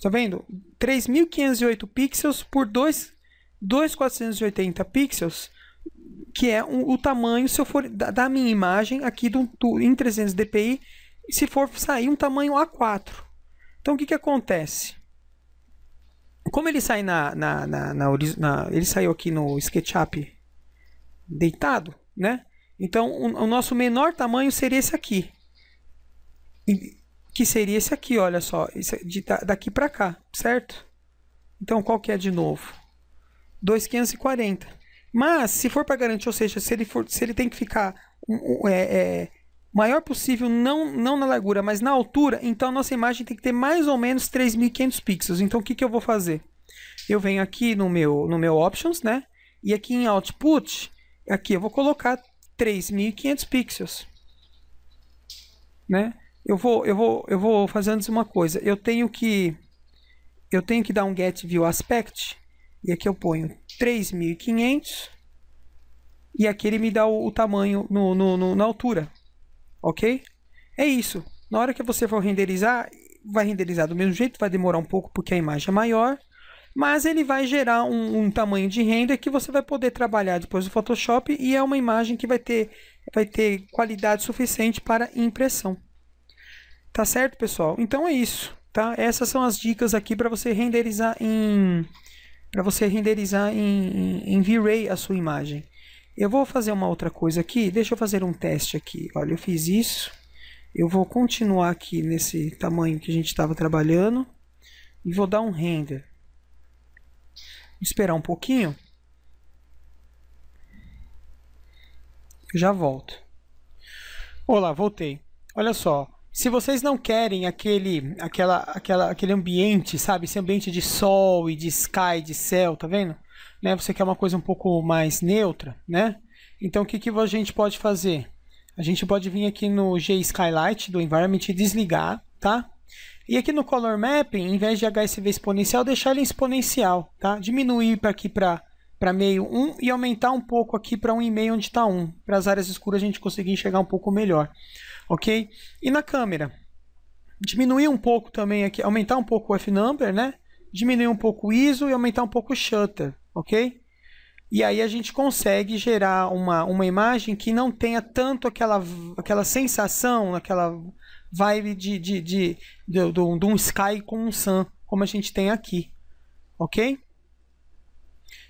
Tá vendo? 3.508 pixels por 2.480 pixels, que é um, o tamanho se eu for da, da minha imagem aqui do, do, em 300 dpi, se for sair um tamanho A4. Então o que, que acontece? Como ele sai na, na, na, na, na ele saiu aqui no SketchUp deitado, né? Então o, o nosso menor tamanho seria esse aqui que seria esse aqui, olha só, de, daqui para cá, certo? Então qual que é de novo? 2,540. Mas se for para garantir, ou seja, se ele, for, se ele tem que ficar é, é, maior possível, não, não na largura, mas na altura, então a nossa imagem tem que ter mais ou menos 3.500 pixels. Então o que, que eu vou fazer? Eu venho aqui no meu, no meu Options, né? E aqui em Output, aqui eu vou colocar 3.500 pixels. Né? Eu vou, eu vou, eu vou fazer antes uma coisa. Eu tenho que eu tenho que dar um get view aspect e aqui eu ponho 3500 e aqui ele me dá o, o tamanho no, no, no, na altura, ok? É isso. Na hora que você for renderizar, vai renderizar do mesmo jeito, vai demorar um pouco porque a imagem é maior, mas ele vai gerar um, um tamanho de render que você vai poder trabalhar depois do Photoshop e é uma imagem que vai ter, vai ter qualidade suficiente para impressão. Tá certo, pessoal? Então é isso, tá? Essas são as dicas aqui para você renderizar em para você renderizar em, em, em V-Ray a sua imagem. Eu vou fazer uma outra coisa aqui, deixa eu fazer um teste aqui. Olha, eu fiz isso. Eu vou continuar aqui nesse tamanho que a gente estava trabalhando e vou dar um render. Vou esperar um pouquinho. Eu já volto. Olá, voltei. Olha só, se vocês não querem aquele, aquela, aquela, aquele ambiente, sabe? Esse ambiente de sol e de sky, de céu, tá vendo? Né? Você quer uma coisa um pouco mais neutra, né? Então o que, que a gente pode fazer? A gente pode vir aqui no G Skylight do Environment e desligar, tá? E aqui no Color Mapping, em vez de HSV exponencial, deixar ele exponencial, tá? Diminuir para aqui para para meio 1 e aumentar um pouco aqui para 1,5 onde está 1, para as áreas escuras a gente conseguir enxergar um pouco melhor, ok? E na câmera, diminuir um pouco também aqui, aumentar um pouco o f-number, né? Diminuir um pouco o ISO e aumentar um pouco o shutter, ok? E aí a gente consegue gerar uma, uma imagem que não tenha tanto aquela, aquela sensação, aquela vibe de, de, de, de, de, um sky com um sun, como a gente tem aqui, ok?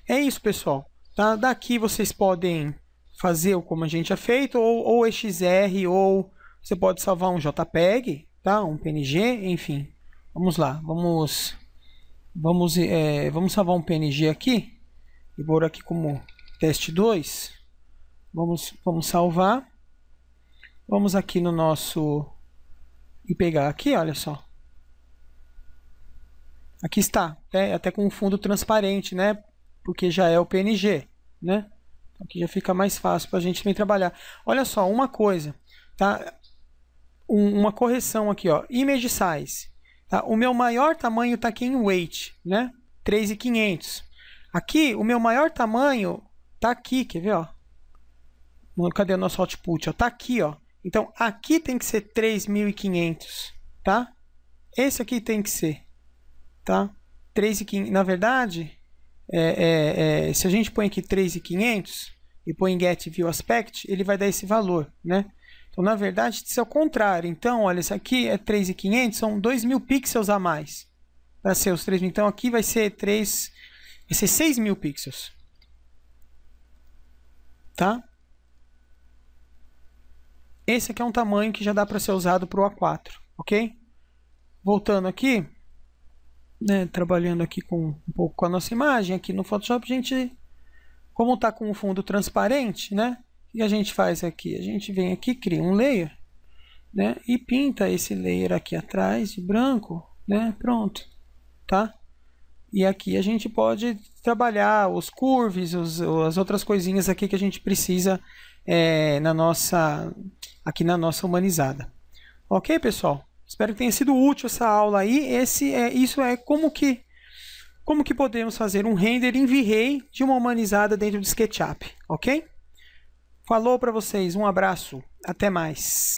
É isso, pessoal. Tá? Daqui vocês podem fazer como a gente já feito, ou, ou XR, ou você pode salvar um JPEG, tá? um PNG, enfim. Vamos lá, vamos, vamos, é, vamos salvar um PNG aqui, e pôr aqui como teste 2. Vamos, vamos salvar. Vamos aqui no nosso... E pegar aqui, olha só. Aqui está, é, até com fundo transparente, né? porque já é o PNG, né? Aqui já fica mais fácil para a gente também trabalhar. Olha só, uma coisa, tá? Um, uma correção aqui, ó. Image size. Tá? O meu maior tamanho está aqui em weight, né? 3,500. Aqui, o meu maior tamanho está aqui, quer ver, ó? Cadê o nosso output? Está aqui, ó. Então, aqui tem que ser 3.500, tá? Esse aqui tem que ser, tá? 3.500. Na verdade, é, é, é, se a gente põe aqui 3,500 e põe get view aspect, ele vai dar esse valor, né? Então, na verdade, isso é o contrário. Então, olha, isso aqui é 3,500, são 2.000 pixels a mais para ser os 3.000. Então, aqui vai ser 3, vai ser 6.000 pixels. Tá? Esse aqui é um tamanho que já dá para ser usado para o A4, ok? Voltando aqui, né, trabalhando aqui com um pouco com a nossa imagem aqui no Photoshop, a gente, como está com o fundo transparente, né, o que a gente faz aqui? A gente vem aqui, cria um layer, né, e pinta esse layer aqui atrás de branco, né, pronto, tá? E aqui a gente pode trabalhar os curves, os, as outras coisinhas aqui que a gente precisa é, na nossa, aqui na nossa humanizada. Ok, pessoal? Espero que tenha sido útil essa aula aí. Esse é, isso é como que como que podemos fazer um render em V-Ray de uma humanizada dentro do SketchUp, ok? Falou para vocês, um abraço, até mais.